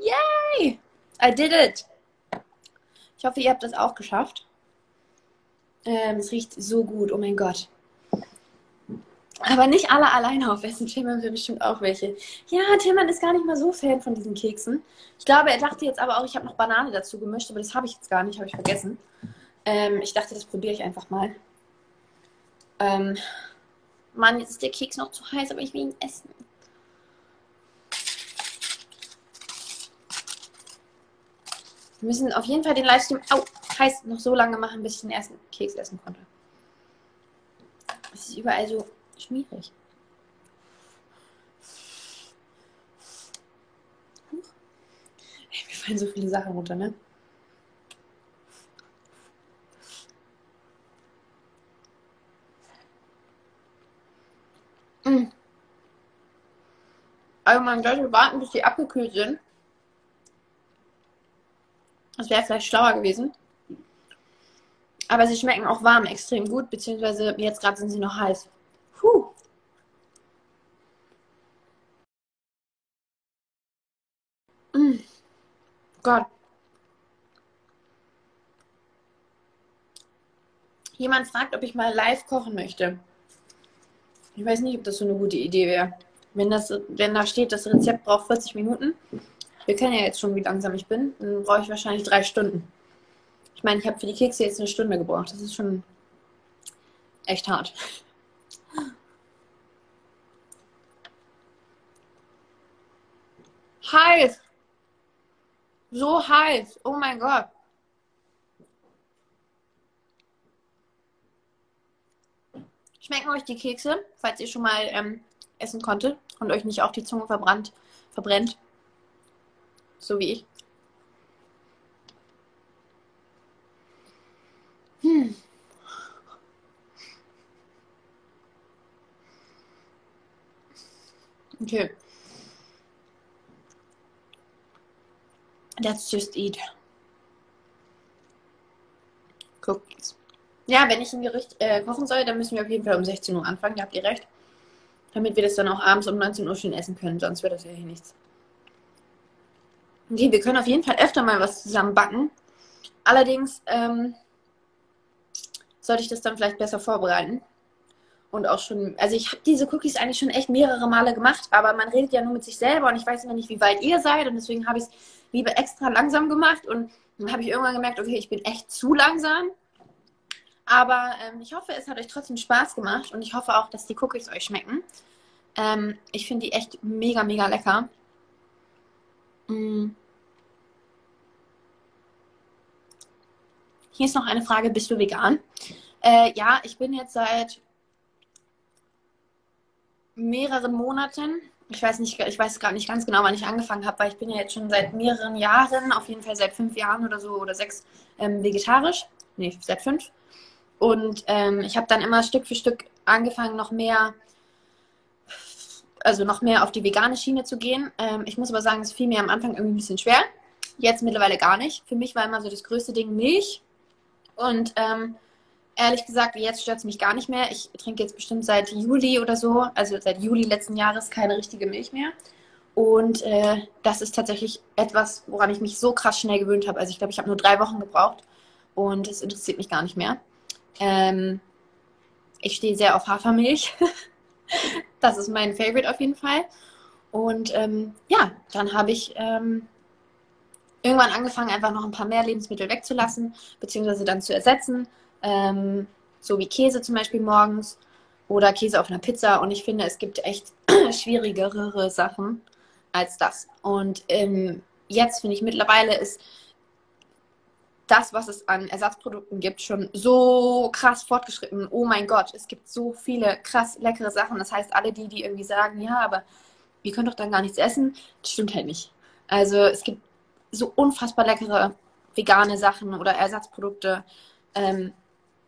Yay! I did it! Ich hoffe, ihr habt das auch geschafft. Ähm, es riecht so gut, oh mein Gott. Aber nicht alle alleine aufessen. Tillmann will bestimmt auch welche. Ja, Tillmann ist gar nicht mal so Fan von diesen Keksen. Ich glaube, er dachte jetzt aber auch, ich habe noch Banane dazu gemischt, aber das habe ich jetzt gar nicht, habe ich vergessen. Ähm, ich dachte, das probiere ich einfach mal. Ähm, Mann, jetzt ist der Keks noch zu heiß, aber ich will ihn essen. Wir müssen auf jeden Fall den Livestream au, heiß noch so lange machen, bis ich den ersten Keks essen konnte. Es ist überall so schmierig. Mir fallen so viele Sachen runter, ne? Also man sollte warten, bis die abgekühlt sind. Das wäre vielleicht schlauer gewesen. Aber sie schmecken auch warm extrem gut, beziehungsweise jetzt gerade sind sie noch heiß. Puh. Mm. Gott. Jemand fragt, ob ich mal live kochen möchte. Ich weiß nicht, ob das so eine gute Idee wäre. Wenn, das, wenn da steht, das Rezept braucht 40 Minuten, wir kennen ja jetzt schon, wie langsam ich bin, dann brauche ich wahrscheinlich drei Stunden. Ich meine, ich habe für die Kekse jetzt eine Stunde gebraucht. Das ist schon echt hart. Heiß. So heiß. Oh mein Gott. Schmecken euch die Kekse, falls ihr schon mal ähm, essen konntet und euch nicht auch die Zunge verbrannt, verbrennt? So wie ich. Hm. Okay. Let's just eat. Cookies. Ja, wenn ich ein Gericht äh, kochen soll, dann müssen wir auf jeden Fall um 16 Uhr anfangen, da habt ihr recht. Damit wir das dann auch abends um 19 Uhr schon essen können, sonst wäre das ja hier nichts. Okay, wir können auf jeden Fall öfter mal was zusammen backen. Allerdings ähm, sollte ich das dann vielleicht besser vorbereiten. Und auch schon, also ich habe diese Cookies eigentlich schon echt mehrere Male gemacht, aber man redet ja nur mit sich selber und ich weiß immer nicht, wie weit ihr seid und deswegen habe ich es lieber extra langsam gemacht und dann habe ich irgendwann gemerkt, okay, ich bin echt zu langsam. Aber ähm, ich hoffe, es hat euch trotzdem Spaß gemacht und ich hoffe auch, dass die Cookies euch schmecken. Ähm, ich finde die echt mega, mega lecker. Mm. Hier ist noch eine Frage, bist du vegan? Äh, ja, ich bin jetzt seit mehreren Monaten. Ich weiß nicht, ich weiß gar nicht ganz genau, wann ich angefangen habe, weil ich bin ja jetzt schon seit mehreren Jahren, auf jeden Fall seit fünf Jahren oder so oder sechs ähm, vegetarisch. Nee, seit fünf. Und ähm, ich habe dann immer Stück für Stück angefangen, noch mehr, also noch mehr auf die vegane Schiene zu gehen. Ähm, ich muss aber sagen, es fiel mir am Anfang irgendwie ein bisschen schwer. Jetzt mittlerweile gar nicht. Für mich war immer so das größte Ding Milch. Und ähm, ehrlich gesagt, jetzt stört es mich gar nicht mehr. Ich trinke jetzt bestimmt seit Juli oder so, also seit Juli letzten Jahres, keine richtige Milch mehr. Und äh, das ist tatsächlich etwas, woran ich mich so krass schnell gewöhnt habe. Also ich glaube, ich habe nur drei Wochen gebraucht und es interessiert mich gar nicht mehr. Ähm, ich stehe sehr auf Hafermilch. das ist mein Favorite auf jeden Fall. Und ähm, ja, dann habe ich ähm, irgendwann angefangen, einfach noch ein paar mehr Lebensmittel wegzulassen, beziehungsweise dann zu ersetzen. Ähm, so wie Käse zum Beispiel morgens oder Käse auf einer Pizza. Und ich finde, es gibt echt schwierigere Sachen als das. Und ähm, jetzt finde ich mittlerweile ist das, was es an Ersatzprodukten gibt, schon so krass fortgeschritten. Oh mein Gott, es gibt so viele krass leckere Sachen. Das heißt, alle die, die irgendwie sagen, ja, aber wir können doch dann gar nichts essen, das stimmt halt nicht. Also es gibt so unfassbar leckere vegane Sachen oder Ersatzprodukte. Ähm,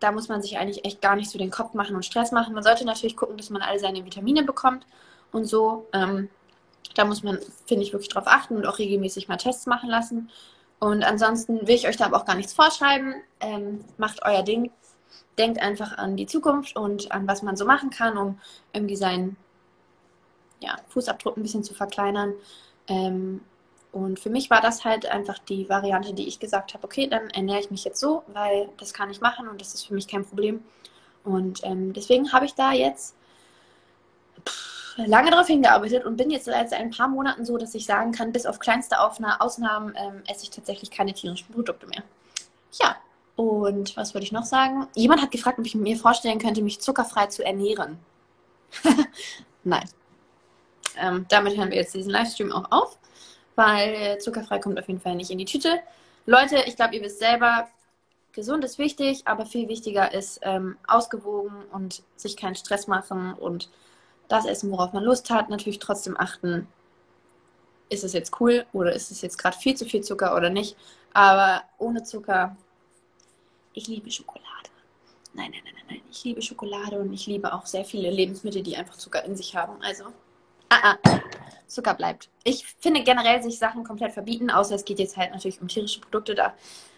da muss man sich eigentlich echt gar nicht so den Kopf machen und Stress machen. Man sollte natürlich gucken, dass man alle seine Vitamine bekommt und so. Ähm, da muss man, finde ich, wirklich drauf achten und auch regelmäßig mal Tests machen lassen. Und ansonsten will ich euch da aber auch gar nichts vorschreiben. Ähm, macht euer Ding. Denkt einfach an die Zukunft und an was man so machen kann, um irgendwie seinen ja, Fußabdruck ein bisschen zu verkleinern. Ähm, und für mich war das halt einfach die Variante, die ich gesagt habe, okay, dann ernähre ich mich jetzt so, weil das kann ich machen und das ist für mich kein Problem. Und ähm, deswegen habe ich da jetzt lange darauf hingearbeitet und bin jetzt seit ein paar Monaten so, dass ich sagen kann, bis auf kleinste Ausnahmen ähm, esse ich tatsächlich keine tierischen Produkte mehr. Ja, und was wollte ich noch sagen? Jemand hat gefragt, ob ich mir vorstellen könnte, mich zuckerfrei zu ernähren. Nein. Ähm, damit hören wir jetzt diesen Livestream auch auf, weil zuckerfrei kommt auf jeden Fall nicht in die Tüte. Leute, ich glaube, ihr wisst selber, gesund ist wichtig, aber viel wichtiger ist ähm, ausgewogen und sich keinen Stress machen und das essen, worauf man Lust hat, natürlich trotzdem achten, ist es jetzt cool oder ist es jetzt gerade viel zu viel Zucker oder nicht. Aber ohne Zucker, ich liebe Schokolade. Nein, nein, nein, nein, ich liebe Schokolade und ich liebe auch sehr viele Lebensmittel, die einfach Zucker in sich haben. Also, ah, ah, Zucker bleibt. Ich finde generell sich Sachen komplett verbieten, außer es geht jetzt halt natürlich um tierische Produkte. Da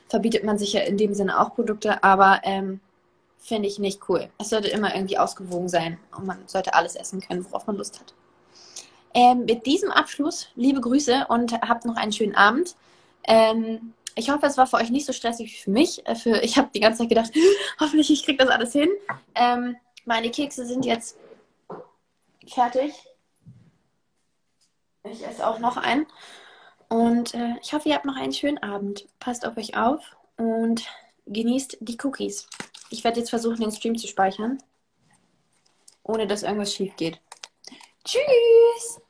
verbietet man sich ja in dem Sinne auch Produkte, aber ähm, finde ich nicht cool. Es sollte immer irgendwie ausgewogen sein und man sollte alles essen können, worauf man Lust hat. Ähm, mit diesem Abschluss liebe Grüße und habt noch einen schönen Abend. Ähm, ich hoffe, es war für euch nicht so stressig wie für mich. Äh, für, ich habe die ganze Zeit gedacht, hoffentlich ich kriege das alles hin. Ähm, meine Kekse sind jetzt fertig. Ich esse auch noch einen. Und äh, ich hoffe, ihr habt noch einen schönen Abend. Passt auf euch auf und genießt die Cookies. Ich werde jetzt versuchen, den Stream zu speichern. Ohne dass irgendwas schief geht. Tschüss!